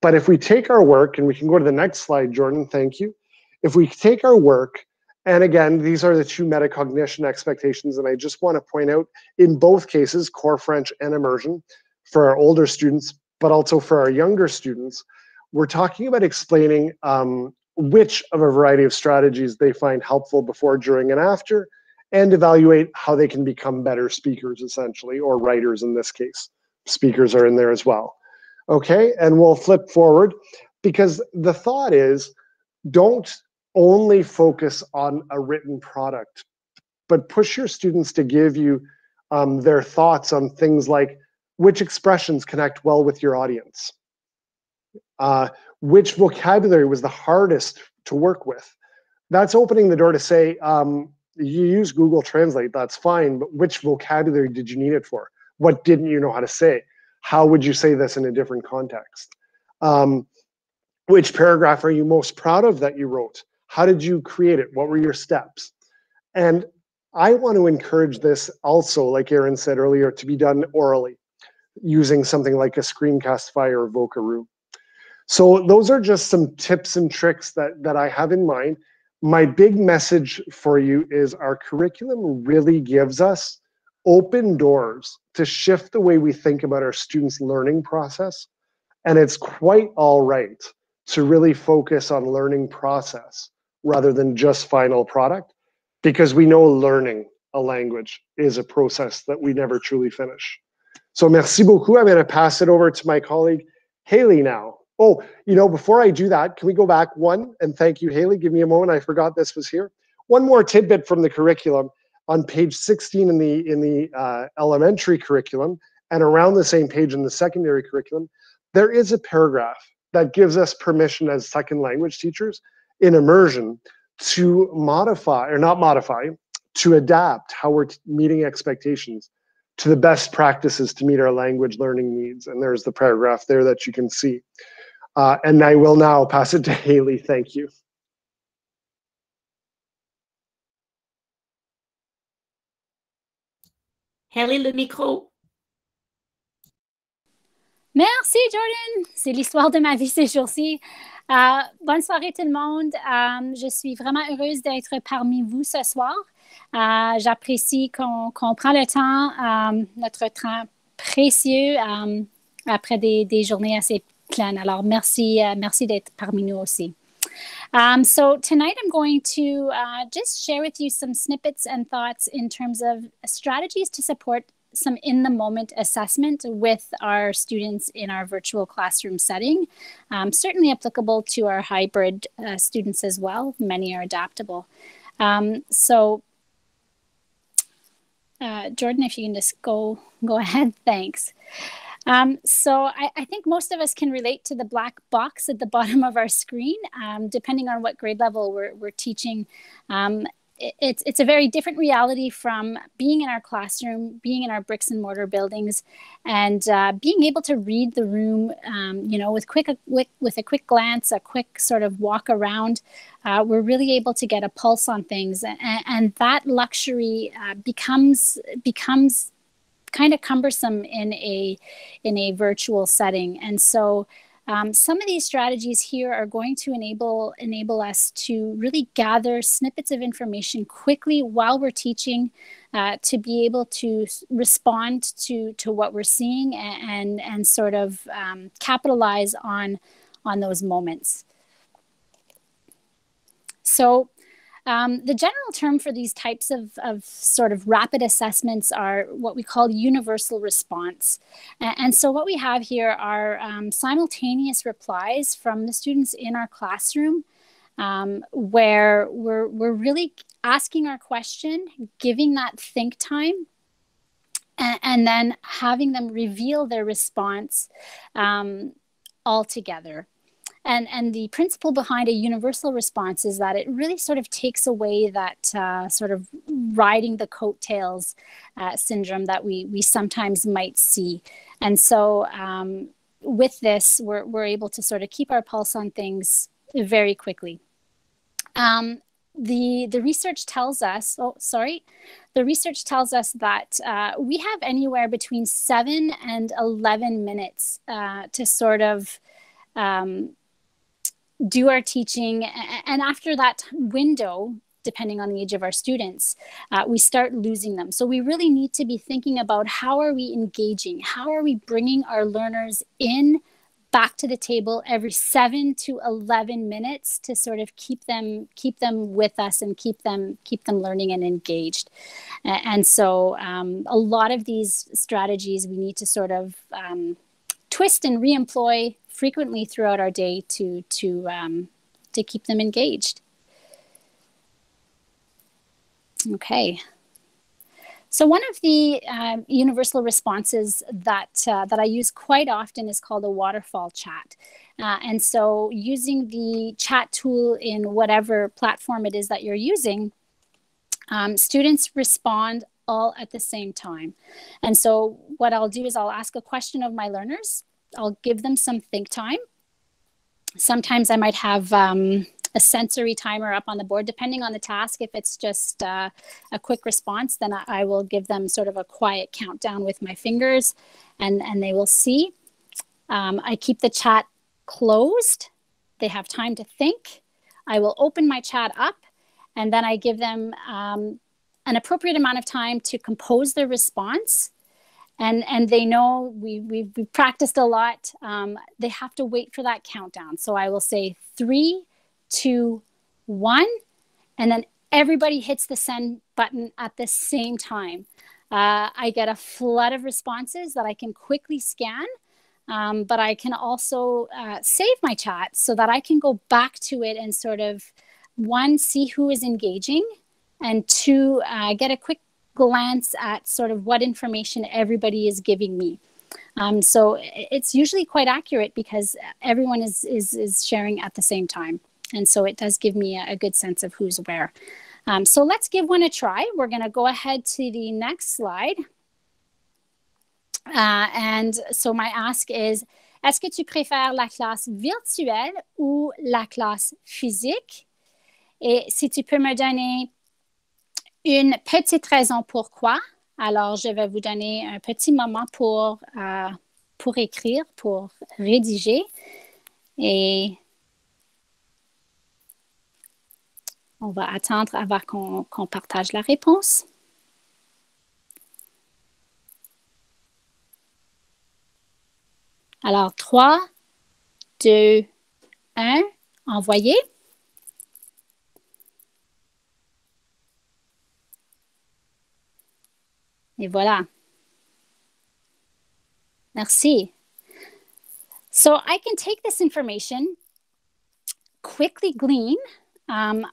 But if we take our work, and we can go to the next slide, Jordan, thank you. If we take our work, and again, these are the two metacognition expectations, and I just want to point out, in both cases, core French and immersion, for our older students, but also for our younger students, we're talking about explaining um, which of a variety of strategies they find helpful before, during, and after, and evaluate how they can become better speakers, essentially, or writers in this case. Speakers are in there as well. Okay, and we'll flip forward because the thought is don't only focus on a written product, but push your students to give you um, their thoughts on things like which expressions connect well with your audience, uh, which vocabulary was the hardest to work with. That's opening the door to say, um, you use Google Translate, that's fine, but which vocabulary did you need it for? What didn't you know how to say? How would you say this in a different context? Um, which paragraph are you most proud of that you wrote? How did you create it? What were your steps? And I want to encourage this also, like Erin said earlier, to be done orally using something like a Screencastify or Vocaroo. So those are just some tips and tricks that, that I have in mind. My big message for you is our curriculum really gives us open doors to shift the way we think about our students' learning process. And it's quite all right to really focus on learning process rather than just final product because we know learning a language is a process that we never truly finish. So merci beaucoup. I'm going to pass it over to my colleague, Haley now. Oh, you know, before I do that, can we go back one? And thank you, Haley. Give me a moment. I forgot this was here. One more tidbit from the curriculum on page 16 in the in the uh, elementary curriculum and around the same page in the secondary curriculum, there is a paragraph that gives us permission as second language teachers in immersion to modify or not modify, to adapt how we're meeting expectations to the best practices to meet our language learning needs. And there's the paragraph there that you can see. Uh, and I will now pass it to Haley. Thank you. Haley, le micro. Merci, Jordan. C'est l'histoire de ma vie ces jours-ci. Euh, bonne soirée, tout le monde. Euh, je suis vraiment heureuse d'être parmi vous ce soir. Euh, j'apprécie qu'on prend le temps, notre temps précieux après des, des, journées assez pleines. Alors, merci, merci d'être parmi nous aussi. Um, so tonight I'm going to uh, just share with you some snippets and thoughts in terms of strategies to support some in the moment assessment with our students in our virtual classroom setting. Um, certainly applicable to our hybrid uh, students as well. Many are adaptable. Um, so uh, Jordan, if you can just go, go (laughs) ahead, thanks. Um, so I, I, think most of us can relate to the black box at the (laughs) bottom of our screen, um, depending on what grade level we're, we're teaching. Um, it's it's a very different reality from being in our classroom, being in our bricks and mortar buildings, and uh, being able to read the room, um, you know, with quick with, with a quick glance, a quick sort of walk around. Uh, we're really able to get a pulse on things, and, and that luxury uh, becomes becomes kind of cumbersome in a in a virtual setting, and so. Um, some of these strategies here are going to enable enable us to really gather snippets of information quickly while we're teaching uh, to be able to respond to to what we're seeing and and, and sort of um, capitalize on on those moments. So um, the general term for these types of, of sort of rapid assessments are what we call universal response. And, so what we have here are um, simultaneous replies from the students in our classroom um, where we're, we're really asking our question, giving that think time, and, and then having them reveal their response um, all together. And, and the principle behind a universal response is that it really sort of takes away that uh, sort of riding the coattails uh, syndrome that we, we sometimes might see. And so um, with this, we're, we're able to sort of keep our pulse on things very quickly. Um, the the research tells us oh sorry the research tells us that uh, we have anywhere between seven and 11 minutes uh, to sort of um, do our teaching and after that window depending on the age of our students, uh, we start losing them. So we really need to be thinking about how are we engaging? How are we bringing our learners in back to the table every seven to 11 minutes to sort of keep them keep them with us and keep them keep them learning and engaged and so um, a lot of these strategies we need to sort of um, twist and reemploy frequently throughout our day to to um, to keep them engaged okay so one of the uh, universal responses that uh, that I use quite often is called a waterfall chat. Uh, and so using the chat tool in whatever platform it is that you're using, um, students respond all at the same time. And so what I'll do is I'll ask a question of my learners. I'll give them some think time. Sometimes I might have um, a sensory timer up on the board, depending on the task. If it's just uh, a quick response, then I, I, will give them sort of a quiet countdown with my fingers and, and they will see. Um, I keep the chat closed. They have time to think. I will open my chat up and then I give them um, an appropriate amount of time to compose their response and and they know we we've, we've practiced a lot um, they have to wait for that countdown so i will say three two, one, and then everybody hits the send button at the same time. Uh, I get a flood of responses that I can quickly scan, um, but I can also uh, save my chat so that I can go back to it and sort of one, see who is engaging, and two, uh, get a quick glance at sort of what information everybody is giving me. Um, so it's usually quite accurate because everyone is, is, is sharing at the same time. And so it does give me a, a good sense of who's where. Um, so let's give one a try. We're going to go ahead to the next slide. Uh, and so my ask is, est-ce que tu préfères la classe virtuelle ou la classe physique? Et si tu peux me donner une petite raison pourquoi, alors je vais vous donner un petit moment pour, euh, écrire, pour rédiger. Et On va attendre avant qu'on qu partage la réponse. Alors, 3, 2, 1, envoyer. Et voilà. Merci. So I can take this information, quickly glean um,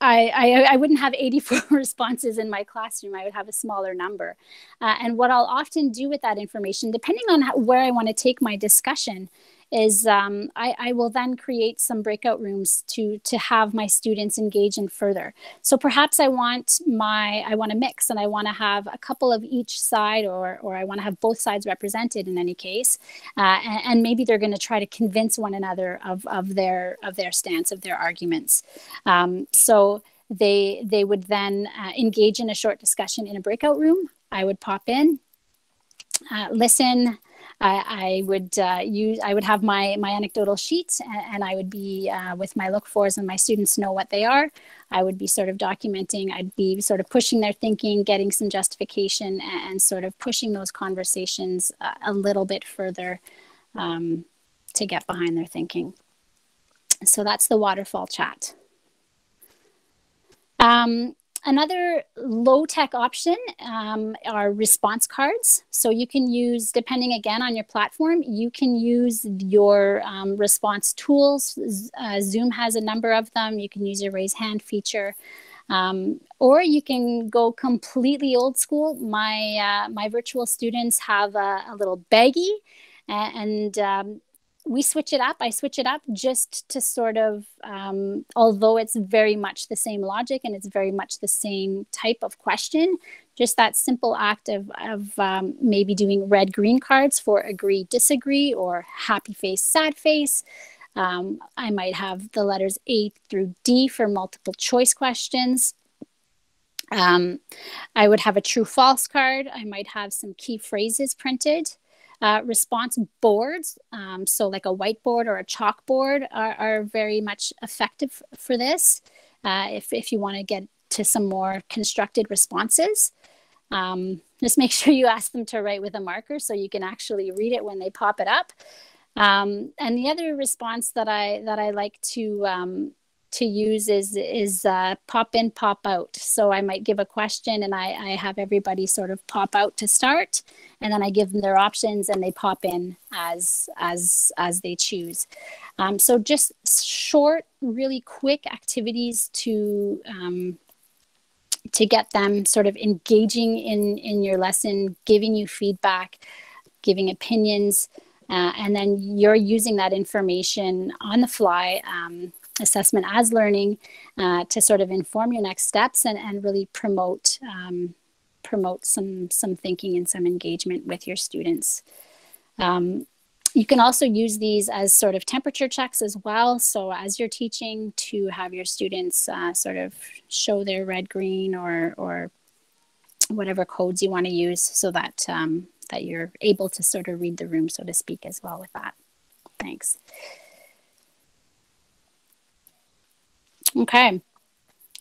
I, I, I, wouldn't have 84 (laughs) responses in my classroom. I would have a smaller number. Uh, and what I'll often do with that information, depending on how, where I want to take my discussion, is um, I, I, will then create some breakout rooms to to have my students engage in further. So perhaps I want my I want to mix and I want to have a couple of each side or or I want to have both sides represented in any case, uh, and, and, maybe they're going to try to convince one another of of their of their stance of their arguments. Um, so they they would then uh, engage in a short discussion in a breakout room. I would pop in, uh, listen, I, I would uh, use I would have my my anecdotal sheets and, and I would be uh, with my look fors and my students know what they are. I would be sort of documenting. I'd be sort of pushing their thinking, getting some justification, and, and sort of pushing those conversations uh, a little bit further um, to get behind their thinking. So that's the waterfall chat. Um, Another low tech option um, are response cards. So you can use, depending again on your platform, you can use your um, response tools. Uh, Zoom has a number of them. You can use your raise hand feature. Um, or you can go completely old school. My uh, my virtual students have a, a little baggie, and, um, we switch it up. I switch it up just to sort of, um, although it's very much the same logic and it's very much the same type of question, just that simple act of, of um, maybe doing red green cards for agree, disagree, or happy face, sad face. Um, I might have the letters A through D for multiple choice questions. Um, I would have a true false card. I might have some key phrases printed. Uh, response boards, um, so like a whiteboard or a chalkboard, are, are very much effective for this. uh, if, if you want to get to some more constructed responses. Um, just (laughs) make sure you ask them to write with a marker so you can actually read it when they pop it up. Um, and the other response that I that I like to um, to use is is uh, pop in, pop out. So I might give a question and I, I have everybody sort of pop out to start, and then I give them their options and they pop in as as as they choose. Um, so just short, really quick activities to um, to get them sort of engaging in in your lesson, giving you feedback, giving opinions. Uh, and then you're using that information on the fly um, assessment as learning uh, to sort of inform your next steps and, and really promote um, promote some some thinking and some engagement with your students. Um, you can also use these as sort of temperature checks as well. So as you're teaching to have your students uh, sort of show their red, green, or or whatever codes you want to use, so that um, that you're able to sort of read the room, so to speak, as well with that. Thanks. Okay.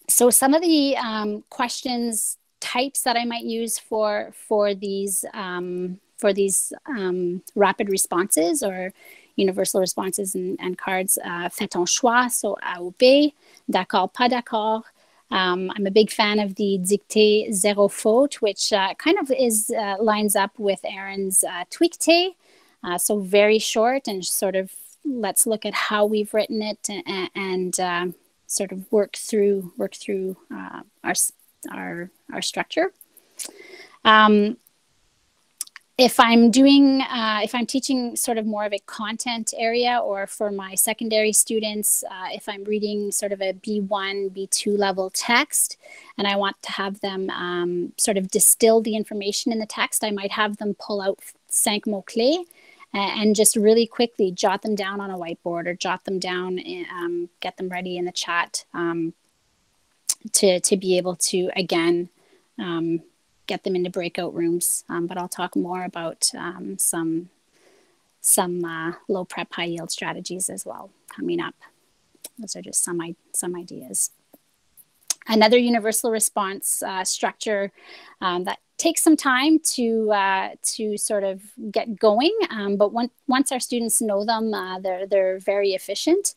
So some of the um, questions types that I might use for for these um, for these um, rapid responses or universal responses and, and cards, uh, fait ton choix, so A ou B, d'accord, pas d'accord. Um, I'm a big fan of the dictée zéro faute, which uh, kind of is uh, lines up with Erin's uh. Uh, so very short and sort of let's look at how we've written it and, and uh, sort of work through work through uh, our our our structure. Um, if I'm doing, uh, if I'm teaching sort of more of a content area, or for my secondary students, uh, if I'm reading sort of a B1, B2 level text, and I want to have them um, sort of distill the information in the text, I might have them pull out cinq mots clés and just really quickly jot them down on a whiteboard or jot them down, um, get them ready in the chat um, to, to be able to, again, um, get them into breakout rooms. Um, but I'll talk more about um, some, some uh, low prep, high yield strategies as well coming up. Those are just some, some ideas. Another universal response uh, structure um, that takes some time to uh, to sort of get going, um, but once once our students know them, uh, they're they're very efficient.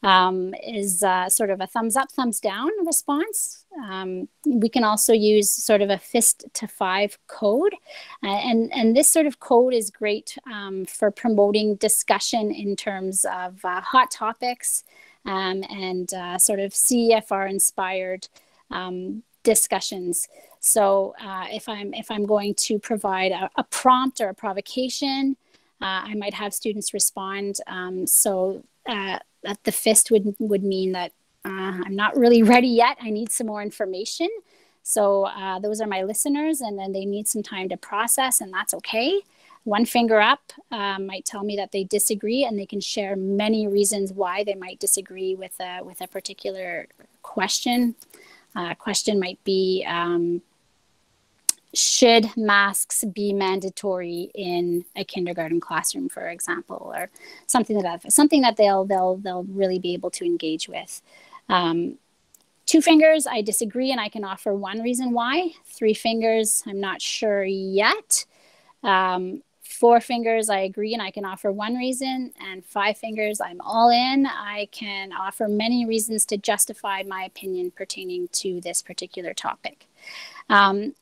Um, is uh, sort of a thumbs up, thumbs down response. Um, we can also use sort of a fist to five code, uh, and and this sort of code is great um, for promoting discussion in terms of uh, hot topics um, and uh, sort of CFR inspired um, discussions. So uh, if I'm if I'm going to provide a, a prompt or a provocation, uh, I might have students respond. Um, so uh, the fist would would mean that uh, I'm not really (laughs) ready yet. I need some more information. So uh, those are my listeners, and then they need some time to process, and that's okay. One finger up uh, might tell me that they disagree, and they can share many reasons why they might disagree with a with a particular question. Uh, question might be um, should masks be mandatory in a kindergarten classroom for example or something that something that they'll they'll they'll really be able to engage with. Um, two fingers i disagree and i can offer one reason why. Three fingers i'm not sure yet. Um, four fingers i agree and i can offer one reason and five fingers i'm all in. I can offer many reasons to justify my opinion pertaining to this particular topic. Um,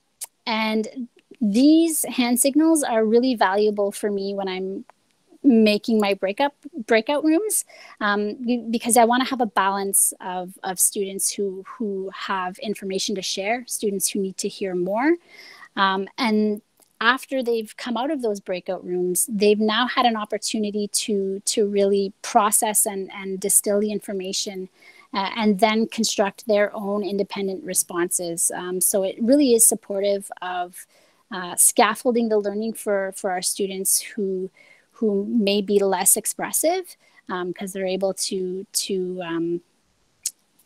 and these hand signals are really valuable for me when i'm making my breakup breakout rooms um, because I want to have a balance of, of students who who have information to share, students who need to hear more, um, and after they've come out of those breakout rooms, they've now had an opportunity to to really process and, and distill the information uh, and then construct their own independent responses. Um, so it really is supportive of uh, scaffolding the learning for, for our students who who may be less expressive because um, they're able to to um,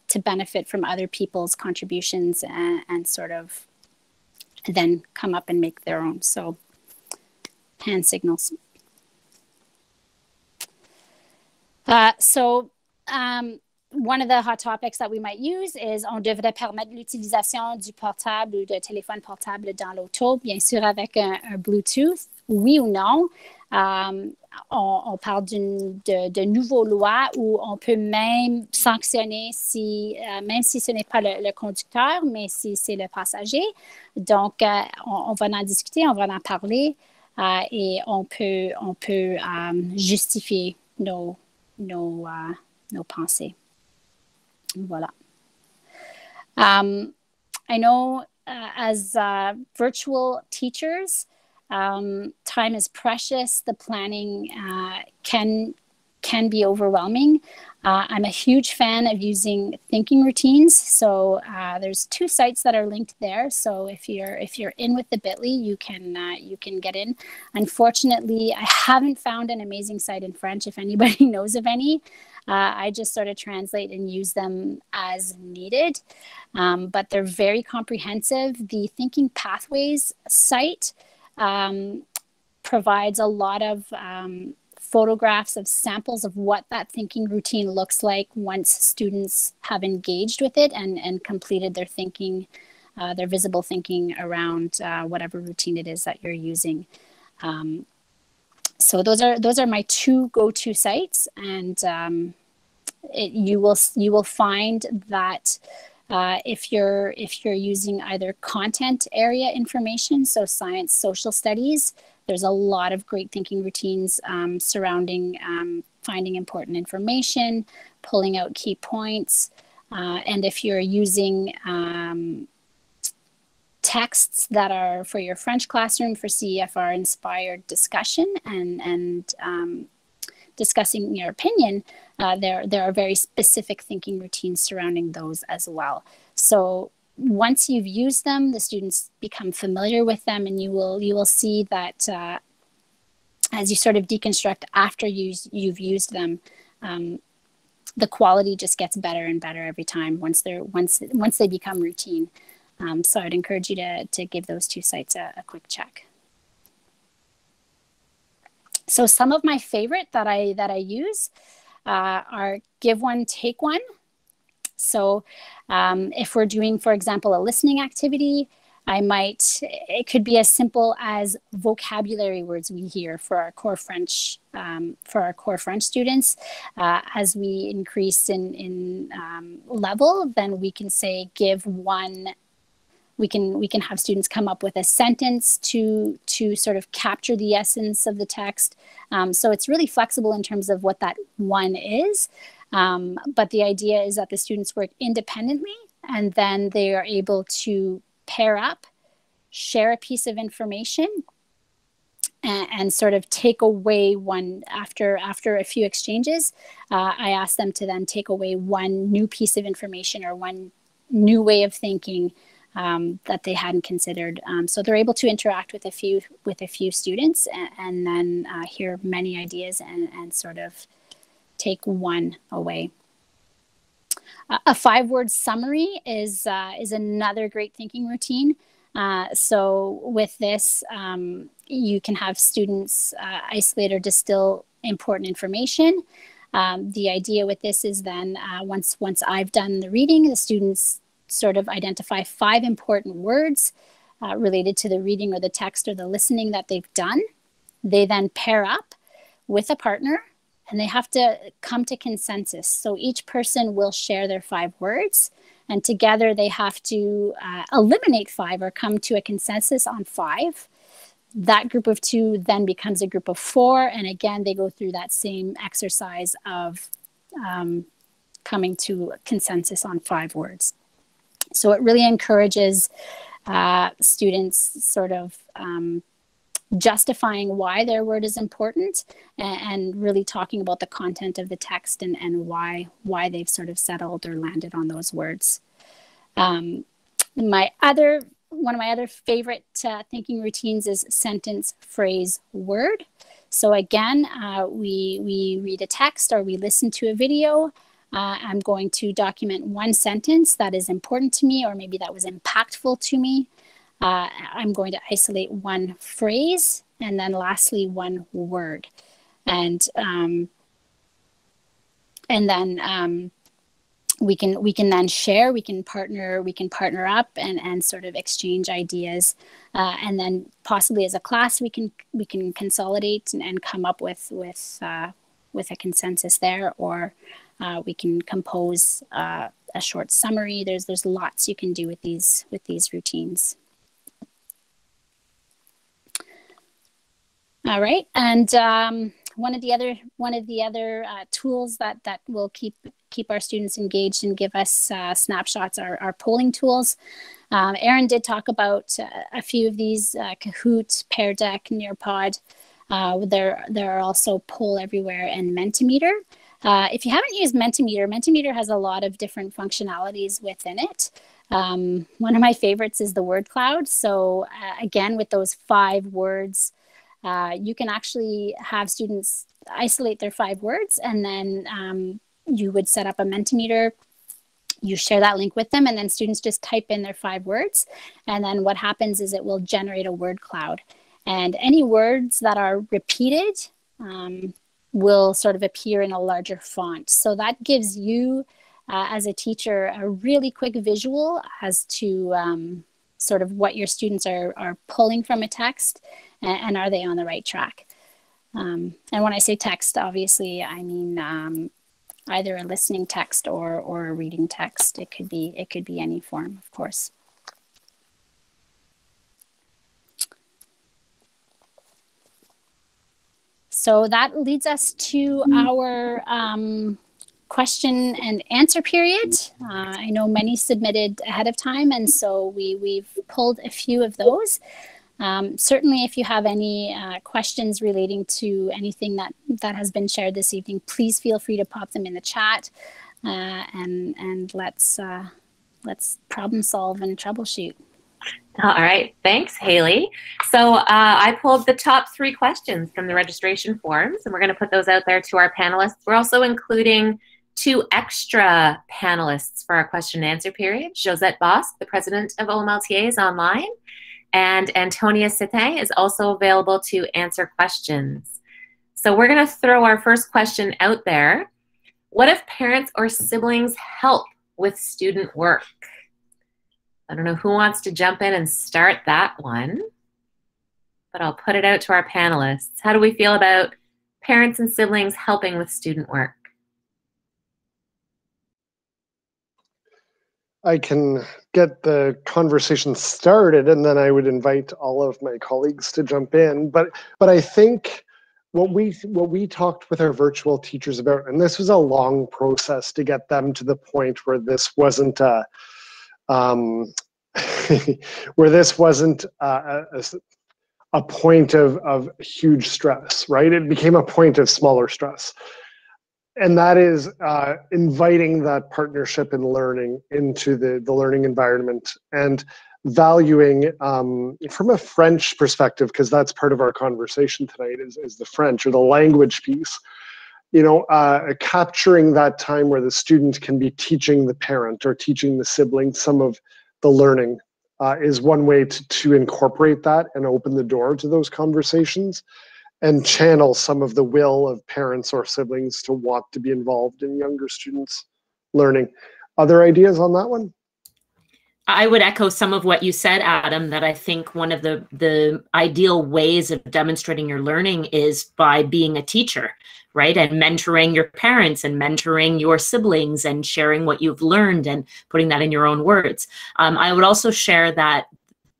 to benefit from other people's contributions and, and sort of then come up and make their own. So hand signals. Uh, so um, one of the hot topics that we might use is on devrait permettre l'utilisation du portable ou de téléphone portable dans l'auto, bien sûr avec un, Bluetooth, oui ou non. Um, on, parle de, de, nouveaux lois où on peut même sanctionner si, euh, même si ce n'est pas le, conducteur, mais si c'est le passager. Donc, euh, on, va en discuter, on va en parler et on peut, on peut justifier nos, nos, nos pensées. Voilà. Um, I know uh, as uh, virtual teachers, um, time is precious. The planning uh, can can be overwhelming. Uh, I'm a huge fan of using thinking routines. So uh, there's two sites that are linked there. So if you're if you're in with the Bitly, you can uh, you can get in. Unfortunately, I haven't found an amazing site in French. If anybody (laughs) knows of any, uh, I just sort of translate and use them as needed. Um, but they're very comprehensive. The Thinking Pathways site um, provides a lot of um, photographs of samples of what that thinking routine looks like once students have engaged with it and, and completed their thinking, uh, their visible thinking around uh, whatever routine it is that you're using. Um, so those are those are my two go-to sites, and um, it, you will you will find that uh, if you're if you're using either content area information, so science, social studies, there's a lot of great thinking routines um, surrounding um, finding important information, pulling out key points. Uh, and if you're using um, texts that are for your French classroom for CEFR inspired discussion and, and um, discussing your opinion, uh, there, there are very specific thinking routines surrounding those as well. So once you've used them, the students become familiar with them, and you will you will see that uh, as you sort of deconstruct after you you've used them, um, the quality just gets better and better every time once they're once once they become routine. Um, so I'd encourage you to to give those two sites a, a quick check. So some of my favorite that I that I use uh, are Give One, Take One. So um, if we're doing, for example, a listening activity, I might, it could be as simple as vocabulary words we hear for our core French, um, for our core French students. Uh, as we increase in, in um, level, then we can say give one we can we can have students come up with a sentence to to sort of capture the essence of the text um, so it's really flexible in terms of what that one is um, but the idea is that the students work independently and then they are able to pair up, share a piece of information, and, and sort of take away one after after a few exchanges. Uh, I ask them to then take away one new piece of information or one new way of thinking um, that they hadn't considered. Um, so they're able to interact with a few with a few students and, and then uh, hear many ideas and, and sort of take one away. A five word summary is, uh, is another great thinking routine. Uh, so, with this, um, you can have students uh, isolate or distill important information. Um, the idea with this is then uh, once once I've done the reading, the students sort of identify five important words uh, related to the reading or the text or the listening that they've done. They then pair up with a partner and they have to come to consensus. So each person will share their five words, and together they have to uh, eliminate five or come to a consensus on five. That group of two then becomes a group of four, and again, they go through that same exercise of um, coming to consensus on five words. So it really encourages uh, students sort of um, justifying why their word is important and, and, really talking about the content of the text and, and why why they've sort of settled or landed on those words. Um, my other one of my other favorite uh, thinking routines is sentence, phrase, word. So again, uh, we we read a text or we listen to a video. Uh, I'm going to document one sentence that is important to me or maybe that was impactful to me. Uh, I'm going to isolate one phrase and then lastly one word. And um, and then um, we can we can then share we can partner we can partner up and and sort of exchange ideas uh, and then possibly as a class we can we can consolidate and, and come up with with uh, with a consensus there or uh, we can compose uh, a short summary there's there's lots you can do with these with these routines all right and um, one of the other one of the other uh, tools that that will keep keep our students engaged and give us uh, snapshots are, are polling tools. Um, Erin did talk about uh, a few of these: uh, Kahoot, Pear Deck, Nearpod. Uh, there there are also Poll Everywhere and Mentimeter. Uh, if you haven't used Mentimeter, Mentimeter has a lot of different functionalities within it. Um, one of my favorites is the word cloud. So again, with those five words uh, you can actually have students isolate their five words and then um, you would set up a Mentimeter you share that link with them and then students just type in their five words and then what happens is it will generate a word cloud and any words that are repeated um, will sort of appear in a larger font so that gives you uh, as a teacher a really quick visual as to um, sort of what your students are, are pulling from a text and, and are they on the right track? Um, and when I say text, obviously, I mean um, either a listening text or, or a reading text. It could be it could be any form, of course. So that leads us to our um, question and answer period. Uh, I know many submitted ahead of time, and so we, we've pulled a few of those. Um, certainly, if you have any uh, questions relating to anything that, that has been shared this evening, please feel free to pop them in the chat uh, and, and let's, uh, let's problem solve and troubleshoot. All right, thanks, Haley. So uh, I pulled the top three questions from the registration forms, and we're going to put those out there to our panelists. We're also including two extra panelists for our question and answer period. Josette Bosque, the president of OMLTA, is online, and Antonia Sithe is also available to answer questions. So we're going to throw our first question out there. What if parents or siblings help with student work? I don't know who wants to jump in and start that one, but I'll put it out to our panelists. How do we feel about parents and siblings helping with student work? I can get the conversation started and then I would invite all of my colleagues to jump in. But but I think what we what we talked with our virtual teachers about, and this was a long process to get them to the point where this wasn't a um, (laughs) where this wasn't a, a, a point of, of huge stress, right? It became a point of smaller stress and that is uh, inviting that partnership and learning into the, the learning environment and valuing um, from a French perspective, because that's part of our conversation tonight is, is the French or the language piece. You know, uh, capturing that time where the student can be teaching the parent or teaching the sibling some of the learning uh, is one way to, to incorporate that and open the door to those conversations and channel some of the will of parents or siblings to want to be involved in younger students learning. Other ideas on that one? I would echo some of what you said, Adam, that I think one of the, the ideal ways of demonstrating your learning is by being a teacher, right? And mentoring your parents and mentoring your siblings and sharing what you've learned and putting that in your own words. Um, I would also share that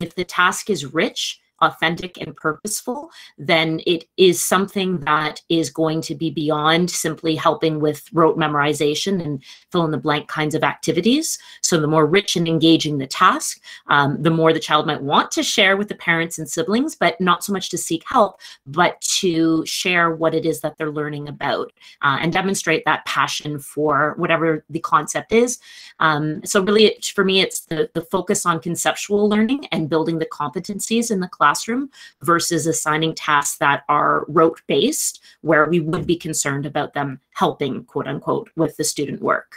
if the task is rich, authentic and purposeful, then it is something that is going to be beyond simply helping with rote memorization and fill in the blank kinds of activities. So the more rich and engaging the task, um, the more the child might want to share with the parents and siblings, but not so much to seek help, but to share what it is that they're learning about uh, and demonstrate that passion for whatever the concept is. Um, so really, it, for me, it's the, the focus on conceptual learning and building the competencies in the class classroom versus assigning tasks that are rote based, where we would be concerned about them helping, quote unquote, with the student work.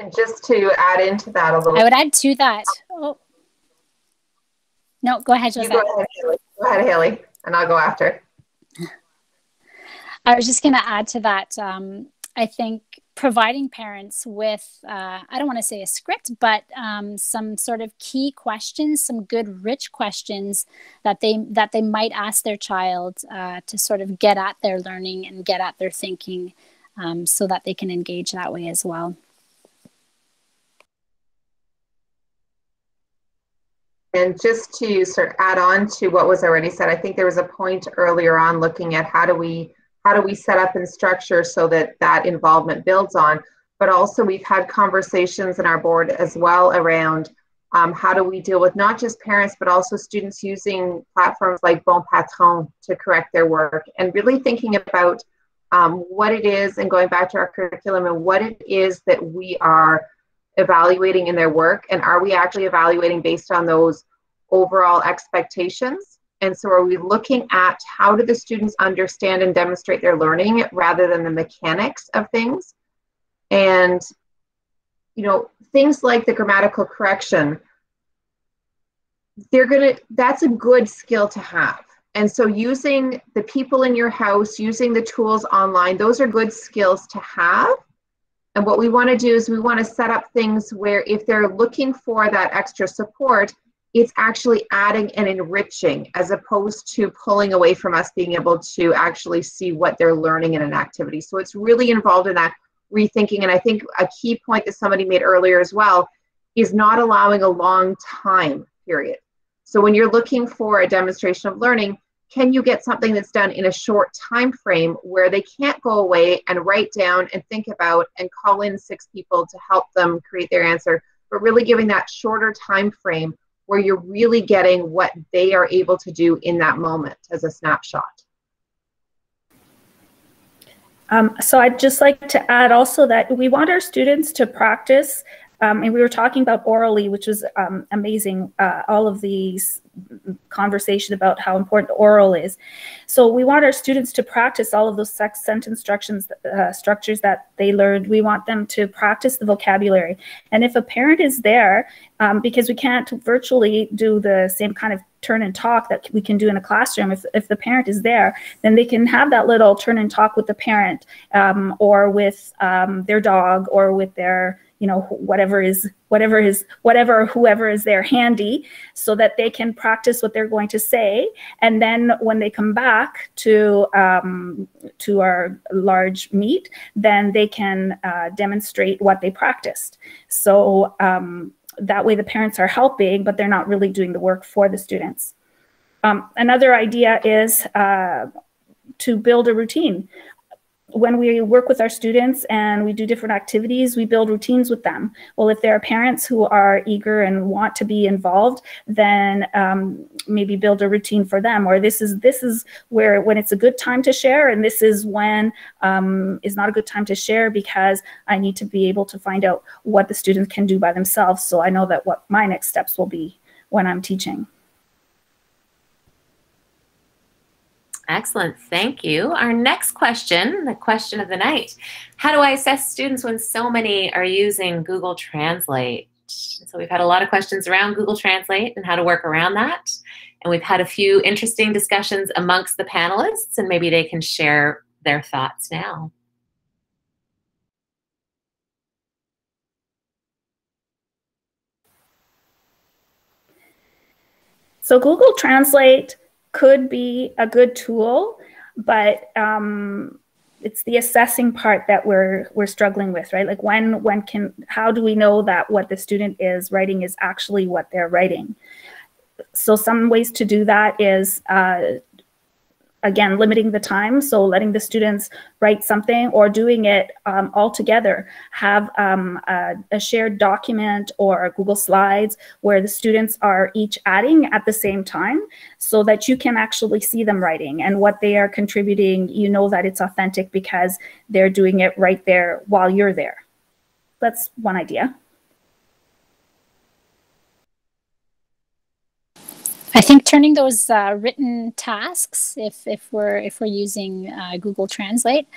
And just to add into that a little, I would add to that. Oh. No, go ahead, Josette. Go ahead, Haley. Go ahead, Haley. and I'll go after. I was just going to add to that. Um, I think providing parents with, uh, I don't want to say a script, but um, some sort of key questions, some good, rich questions that they that they might ask their child uh, to sort of get at their learning and get at their thinking, um, so that they can engage that way as well. And just to sort of add on to what was already said, I think there was a point earlier on looking at how do we how do we set up and structure so that that involvement builds on. But also we've had conversations in our board as well around um, how do we deal with not just parents but also students using platforms like Bon Patron to correct their work and really thinking about um, what it is and going back to our curriculum and what it is that we are evaluating in their work and are we actually evaluating based on those overall expectations and so are we looking at how do the students understand and demonstrate their learning rather than the mechanics of things? And you know things like the grammatical correction they're going to that's a good skill to have. And so using the people in your house using the tools online those are good skills to have. And what we want to do is we want to set up things where if they're looking for that extra support, it's actually adding and enriching as opposed to pulling away from us being able to actually see what they're learning in an activity. So it's really involved in that rethinking. And I think a key point that somebody made earlier as well is not allowing a long time period. So when you're looking for a demonstration of learning, can you get something that's done in a short time frame where they can't go away and write down and think about and call in six people to help them create their answer but really giving that shorter time frame where you're really getting what they are able to do in that moment as a snapshot. Um, so I'd just like to add also that we want our students to practice um, and we were talking about orally, which was um, amazing, uh, all of these conversation about how important oral is. So we want our students to practice all of those sex sentence structures, uh, structures that they learned. We want them to practice the vocabulary. And if a parent is there, um, because we can't virtually do the same kind of turn and talk that we can do in a classroom. If, if the parent is there, then they can have that little turn and talk with the parent um, or with um, their dog or with their you know whatever is whatever is whatever whoever is there handy so that they can practice what they're going to say. And then when they come back to um, to our large meet then they can uh, demonstrate what they practiced. So um, that way the parents are helping but they're not really doing the work for the students. Um, another idea is uh, to build a routine when we work with our students and we do different activities, we build routines with them. Well, if there are parents who are eager and want to be involved, then um, maybe build a routine for them. Or this is this is where when it's a good time to share, and this is when um, is not a good time to share because I need to be able to find out what the students can do by themselves. So I know that what my next steps will be when I'm teaching. Excellent. Thank you. Our next question, the question of the night How do I assess students when so many are using Google Translate? So, we've had a lot of questions around Google Translate and how to work around that. And we've had a few interesting discussions amongst the panelists, and maybe they can share their thoughts now. So, Google Translate could be a good tool, but um, it's the assessing part that we're we're struggling with, right? Like when when can how do we know that what the student is writing is actually what they're writing? So some ways to do that is uh, again limiting the time. So letting the students write something or doing it um, all together. Have um, a, a, shared document or google slides where the students are each adding at the same time so that you can actually see them writing and what they are contributing. You know that it's authentic because they're doing it right there while you're there. That's one idea I think turning those uh, written tasks, if if we're if we're using uh, Google Translate,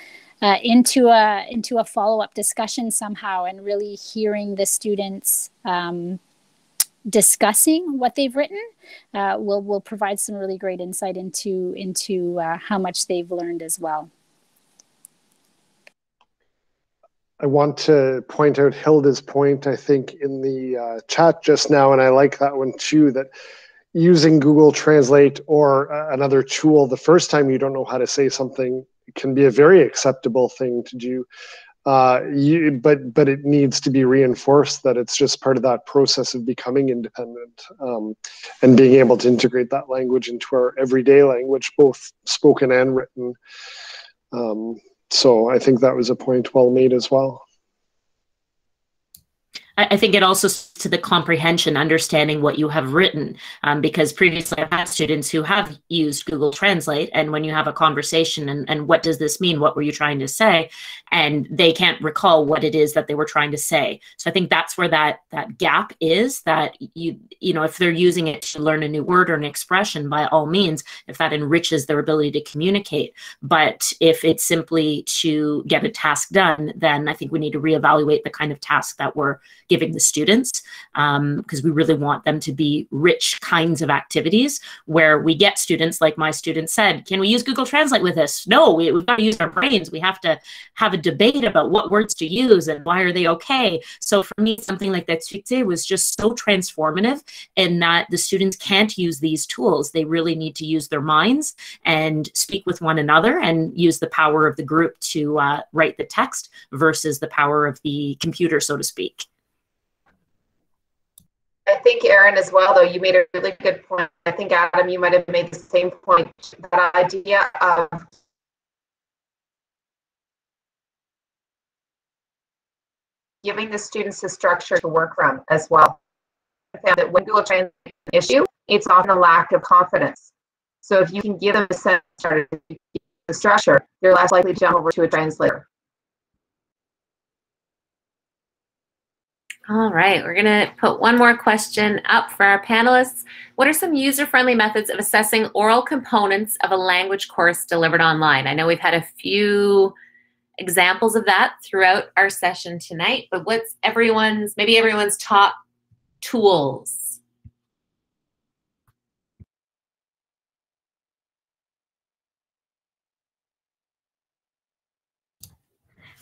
uh, into a into a follow up discussion somehow, and really hearing the students, um, discussing what they've written uh, will will provide some really great insight into into uh, how much they've learned as well. I want to point out Hilda's point, I think, in the uh, chat just now, and I like that one too, that using Google Translate or uh, another tool the first time you don't know how to say something can be a very acceptable thing to do. Uh, you, but but it needs to be reinforced that it's just part of that process of becoming independent um, and being able to integrate that language into our everyday language, both spoken and written. Um, so I think that was a point well made as well. I think it also to the comprehension, understanding what you have written, um, because previously I've had students who have used Google Translate, and when you have a conversation and, and what does this mean? What were you trying to say? And they can't recall what it is that they were trying to say. So I think that's where that that gap is. That you you know if they're using it to learn a new word or an expression, by all means, if that enriches their ability to communicate. But if it's simply to get a task done, then I think we need to reevaluate the kind of task that we're giving the students because um, we really want them to be rich kinds of activities where we get students like my student said can we use google translate with this? No we, have got to use our brains. We have to have a debate about what words to use and why are they okay? So for me something like that was just so transformative in that the students can't use these tools. They really need to use their minds and speak with one another and use the power of the group to uh, write the text versus the power of the computer so to speak I think Erin as well, though, you made a really good point. I think Adam, you might have made the same point. That idea of giving the students a structure to work from as well. I found that when Google Translate an issue, it's often a lack of confidence. So if you can give them a sense of the structure, they're less likely to jump over to a translator. All right, we're going to put one more question up for our panelists. What are some user-friendly methods of assessing oral components of a language course delivered online? I know we've had a few examples of that throughout our session tonight, but what's everyone's, maybe everyone's top tools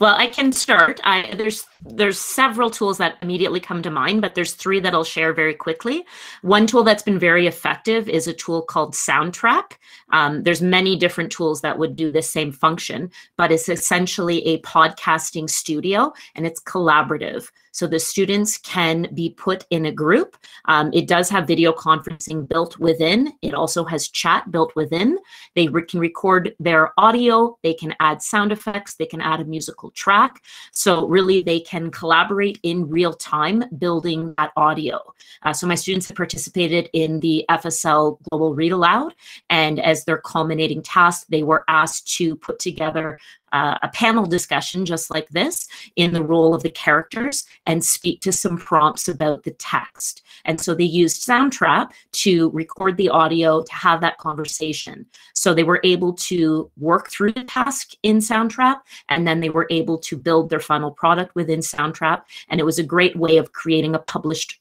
Well, I can start. I, there's there's several tools that immediately come to mind, but there's three that I'll share very quickly. One tool that's been very effective is a tool called Soundtrap. Um, there's many different tools that would do the same function, but it's essentially a podcasting studio and it's collaborative. So the students can be put in a group. Um, it does have video conferencing built within. It also has chat built within. They re can record their audio. They can add sound effects. They can add a musical track. So really they can collaborate in real time building that audio. Uh, so my students have participated in the FSL Global Read Aloud. And as their culminating task, they were asked to put together uh, a panel discussion just like this in the role of the characters and speak to some prompts about the text. And so they used Soundtrap to record the audio to have that conversation. So they were able to work through the task in Soundtrap and then they were able to build their final product within Soundtrap. And it was a great way of creating a published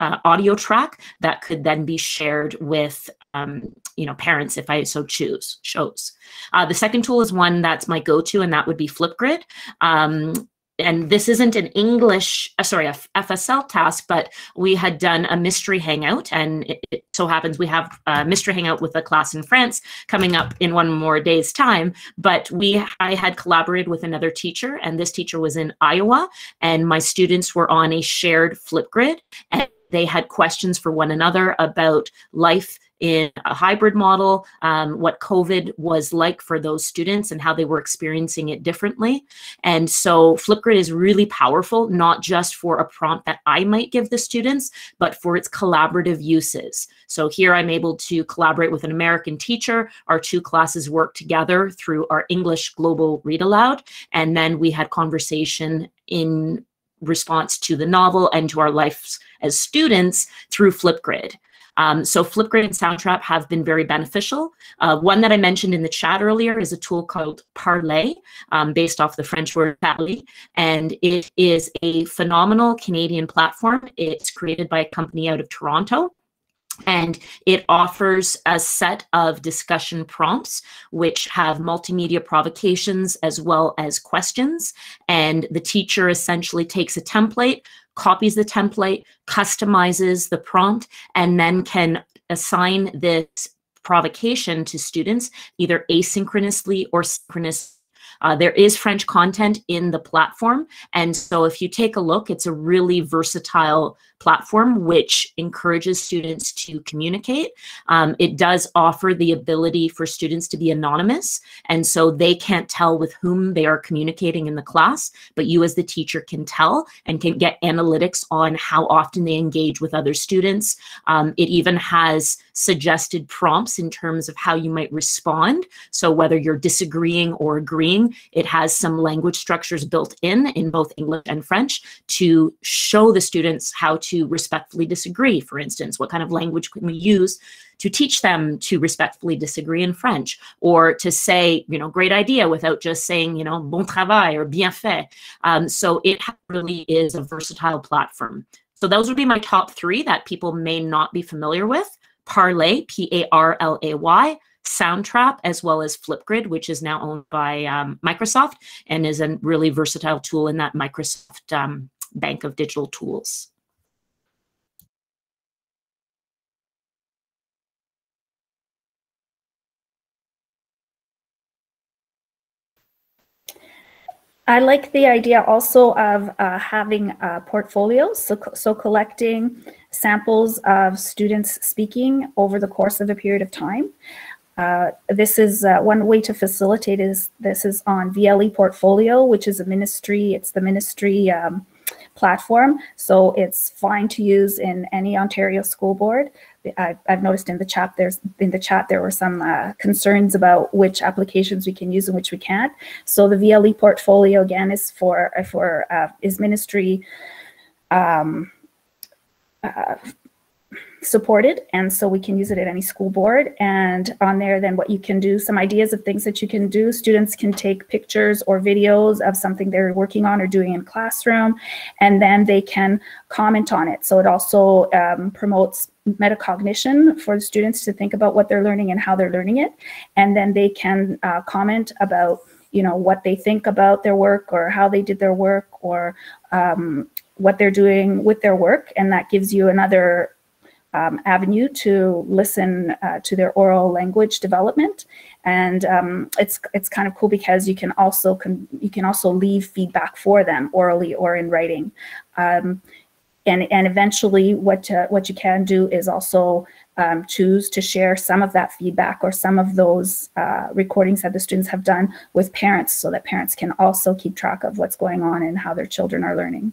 uh, audio track that could then be shared with um, you know parents if I so choose shows. Uh, the second tool is one that's my go-to, and that would be Flipgrid. Um, and this isn't an English, uh, sorry, a FSL task, but we had done a mystery hangout, and it, it, so happens we have a mystery hangout with a class in France coming up in one more day's time. But we, I had collaborated with another teacher, and this teacher was in Iowa, and my students were on a shared Flipgrid, and they had questions for one another about life in a hybrid model, um, what COVID was like for those students and how they were experiencing it differently. And so Flipgrid is really powerful, not just for a prompt that I might give the students, but for its collaborative uses. So here I'm able to collaborate with an American teacher. Our two classes work together through our English Global Read Aloud. And then we had conversation in response to the novel and to our lives as students through Flipgrid. Um, so Flipgrid and Soundtrap have been very beneficial. Uh, one that I mentioned in the chat earlier is a tool called Parlay, um, based off the French word parler, and it is a phenomenal Canadian platform. It's created by a company out of Toronto and it offers a set of discussion prompts which have multimedia provocations as well as questions. And the teacher essentially takes a template copies the template customizes the prompt and then can assign this provocation to students either asynchronously or synchronously uh, there is French content in the platform. And so if you take a look, it's a really versatile platform which encourages students to communicate. Um, it does offer the ability for students to be anonymous. And so they can't tell with whom they are communicating in the class, but you as the teacher can tell and can get analytics on how often they engage with other students. Um, it even has suggested prompts in terms of how you might respond. So whether you're disagreeing or agreeing, it has some language structures built in, in both English and French, to show the students how to respectfully disagree, for instance. What kind of language can we use to teach them to respectfully disagree in French or to say, you know, great idea without just saying, you know, bon travail or bien fait. Um, so it really is a versatile platform. So those would be my top three that people may not be familiar with. P-A-R-L-A-Y, Soundtrap, as well as Flipgrid, which is now owned by um, Microsoft and is a really versatile tool in that Microsoft um, bank of digital tools. I like the idea also of uh, having uh, portfolios, so, so collecting samples of students speaking over the course of a period of time. Uh, this is uh, one way to facilitate is this is on VLE Portfolio, which is a ministry, it's the ministry um, platform. So it's fine to use in any Ontario school board. I've, I've noticed in the chat there's in the chat there were some uh, concerns about which applications we can use and which we can't. So the VLE portfolio again is for for uh, is ministry um, uh, supported and so we can use it at any school board. And on there then what you can do some ideas of things that you can do. Students can take pictures or videos of something they're working on or doing in classroom and then they can comment on it. So it also um, promotes metacognition for the students to think about what they're learning and how they're learning it. And then they can uh, comment about you know what they think about their work or how they did their work or um, what they're doing with their work and that gives you another um, avenue to listen uh, to their oral language development, and um, it's it's kind of cool because you can also con- you can also leave feedback for them orally or in writing, um, and and eventually what uh, what you can do is also um, choose to share some of that feedback or some of those uh, recordings that the students have done with parents, so that parents can also keep track of what's going on and how their children are learning.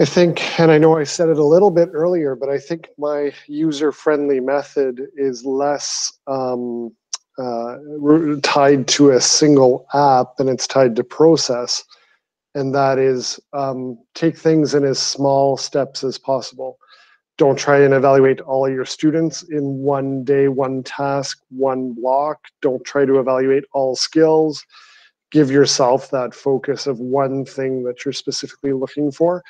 I think, and I know I said it a little bit earlier, but I think my user-friendly method is less um, uh, tied to a single app and it's tied to process. And that is um, take things in as small steps as possible. Don't try and evaluate all your students in one day, one task, one block. Don't try to evaluate all skills. Give yourself that focus of one thing that you're specifically looking for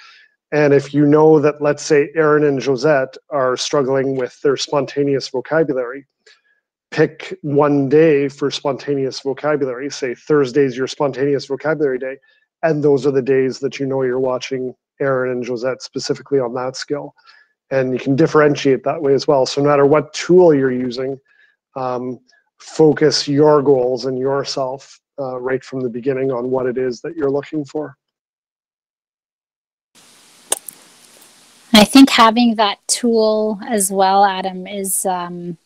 and if you know that, let's say, Erin and Josette are struggling with their spontaneous vocabulary, pick one day for spontaneous vocabulary. Say Thursday's your spontaneous vocabulary day. And those are the days that you know you're watching Erin and Josette specifically on that skill. And you can differentiate that way as well. So no matter what tool you're using, um, focus your goals and yourself uh, right from the beginning on what it is that you're looking for. I think having that tool as well, Adam, is um,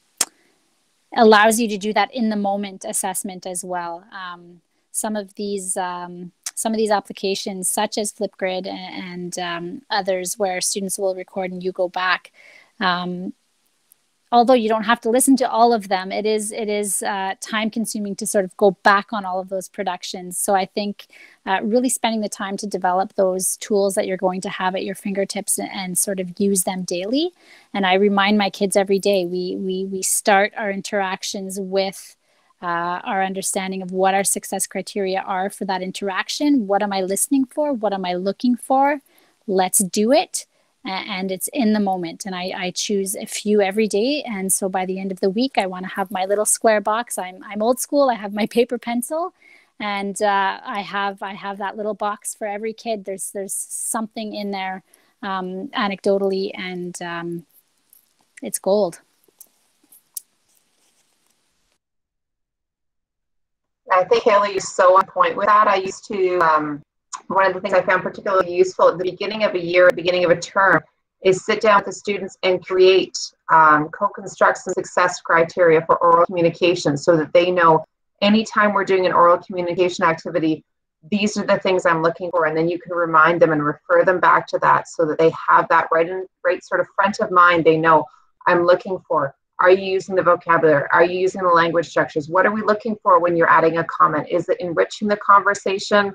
allows you to do that in the moment assessment as well. Um, some of these um, some of these applications, such as Flipgrid and, and um, others, where students will record and you go back, um, although you don't have to listen to all of them, it is it is uh, time consuming to sort of go back on all of those productions. So I think uh, really spending the time to develop those tools that you're going to have at your fingertips and, and, sort of use them daily. And I remind my kids every day. We we we start our interactions with. Uh, our understanding of what our success criteria are for that interaction. What am I listening for? What am I looking for? Let's do it and it's in the moment. And I, I choose a few every day. And so by the end of the week i want to have my little square box. I'm, I'm old school. I have my paper pencil. And uh, i have i have that little box for every kid. There's there's something in there um, anecdotally. And um, it's gold. I think haley is so on point with that. I used to um, one of the things I found particularly useful at the beginning of a year, beginning of a term, is sit down with the students and create um, co-construct some success criteria for oral communication so that they know anytime we're doing an oral communication activity, these are the things I'm looking for. And then you can remind them and refer them back to that so that they have that right in right sort of front of mind. They know I'm looking for. Are you using the vocabulary? Are you using the language structures? What are we looking for when you're adding a comment? Is it enriching the conversation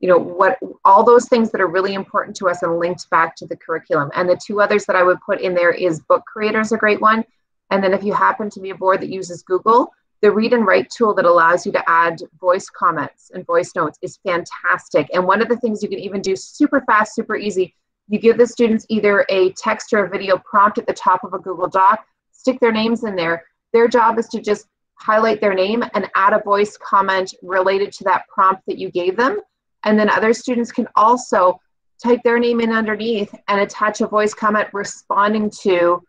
you know what all those things that are really important to us and linked back to the curriculum. And the two others that i would put in there is book creator is a great one. And then if you happen to be a board that uses google the read and write tool that allows you to add voice comments and voice notes is fantastic. And one of the things you can even do super fast super easy you give the students either a text or a video prompt at the top of a google doc stick their names in there. Their job is to just highlight their name and add a voice comment related to that prompt that you gave them and then other students can also type their name in underneath and attach a voice comment responding to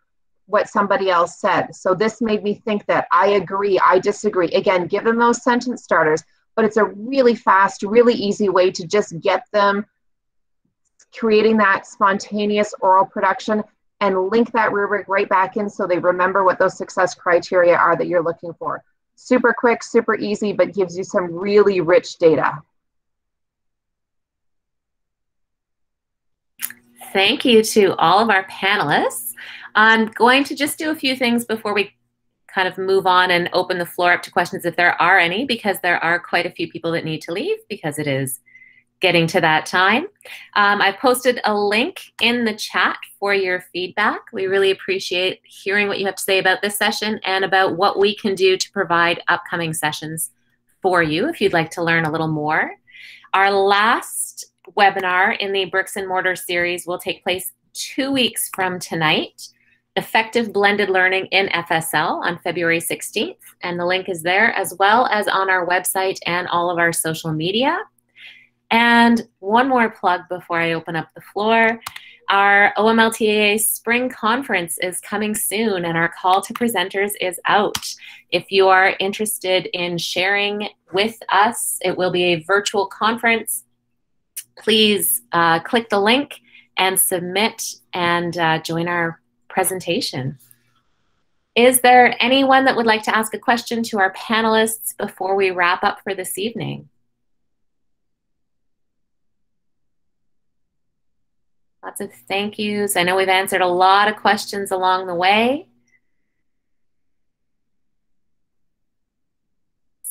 what somebody else said. So this made me think that I agree, I disagree. Again, give them those sentence starters, but it's a really fast, really easy way to just get them creating that spontaneous oral production and link that rubric right back in so they remember what those success criteria are that you're looking for. Super quick, super easy, but gives you some really rich data. Thank you to all of our panelists. I'm going to just do a few things before we kind of move on and open the floor up to questions if there are any, because there are quite a few people that need to leave because it is getting to that time. Um, I've posted a link in the chat for your feedback. We really appreciate hearing what you have to say about this session and about what we can do to provide upcoming sessions for you if you'd like to learn a little more. Our last webinar in the Bricks and Mortar series will take place two weeks from tonight. Effective Blended Learning in FSL on February 16th. And the link is there as well as on our website and all of our social media. And one more plug before I open up the floor. Our OMLTA Spring Conference is coming soon, and our call to presenters is out. If you are interested in sharing with us, it will be a virtual conference please uh, click the link and submit and uh, join our presentation. Is there anyone that would like to ask a question to our panelists before we wrap up for this evening? Lots of thank yous. I know we've answered a lot of questions along the way.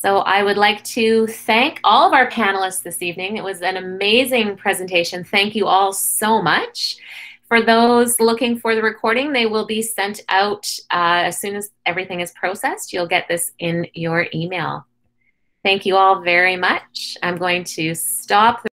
So I would like to thank all of our panelists this evening. It was an amazing presentation. Thank you all so much. For those looking for the recording, they will be sent out uh, as soon as everything is processed. You'll get this in your email. Thank you all very much. I'm going to stop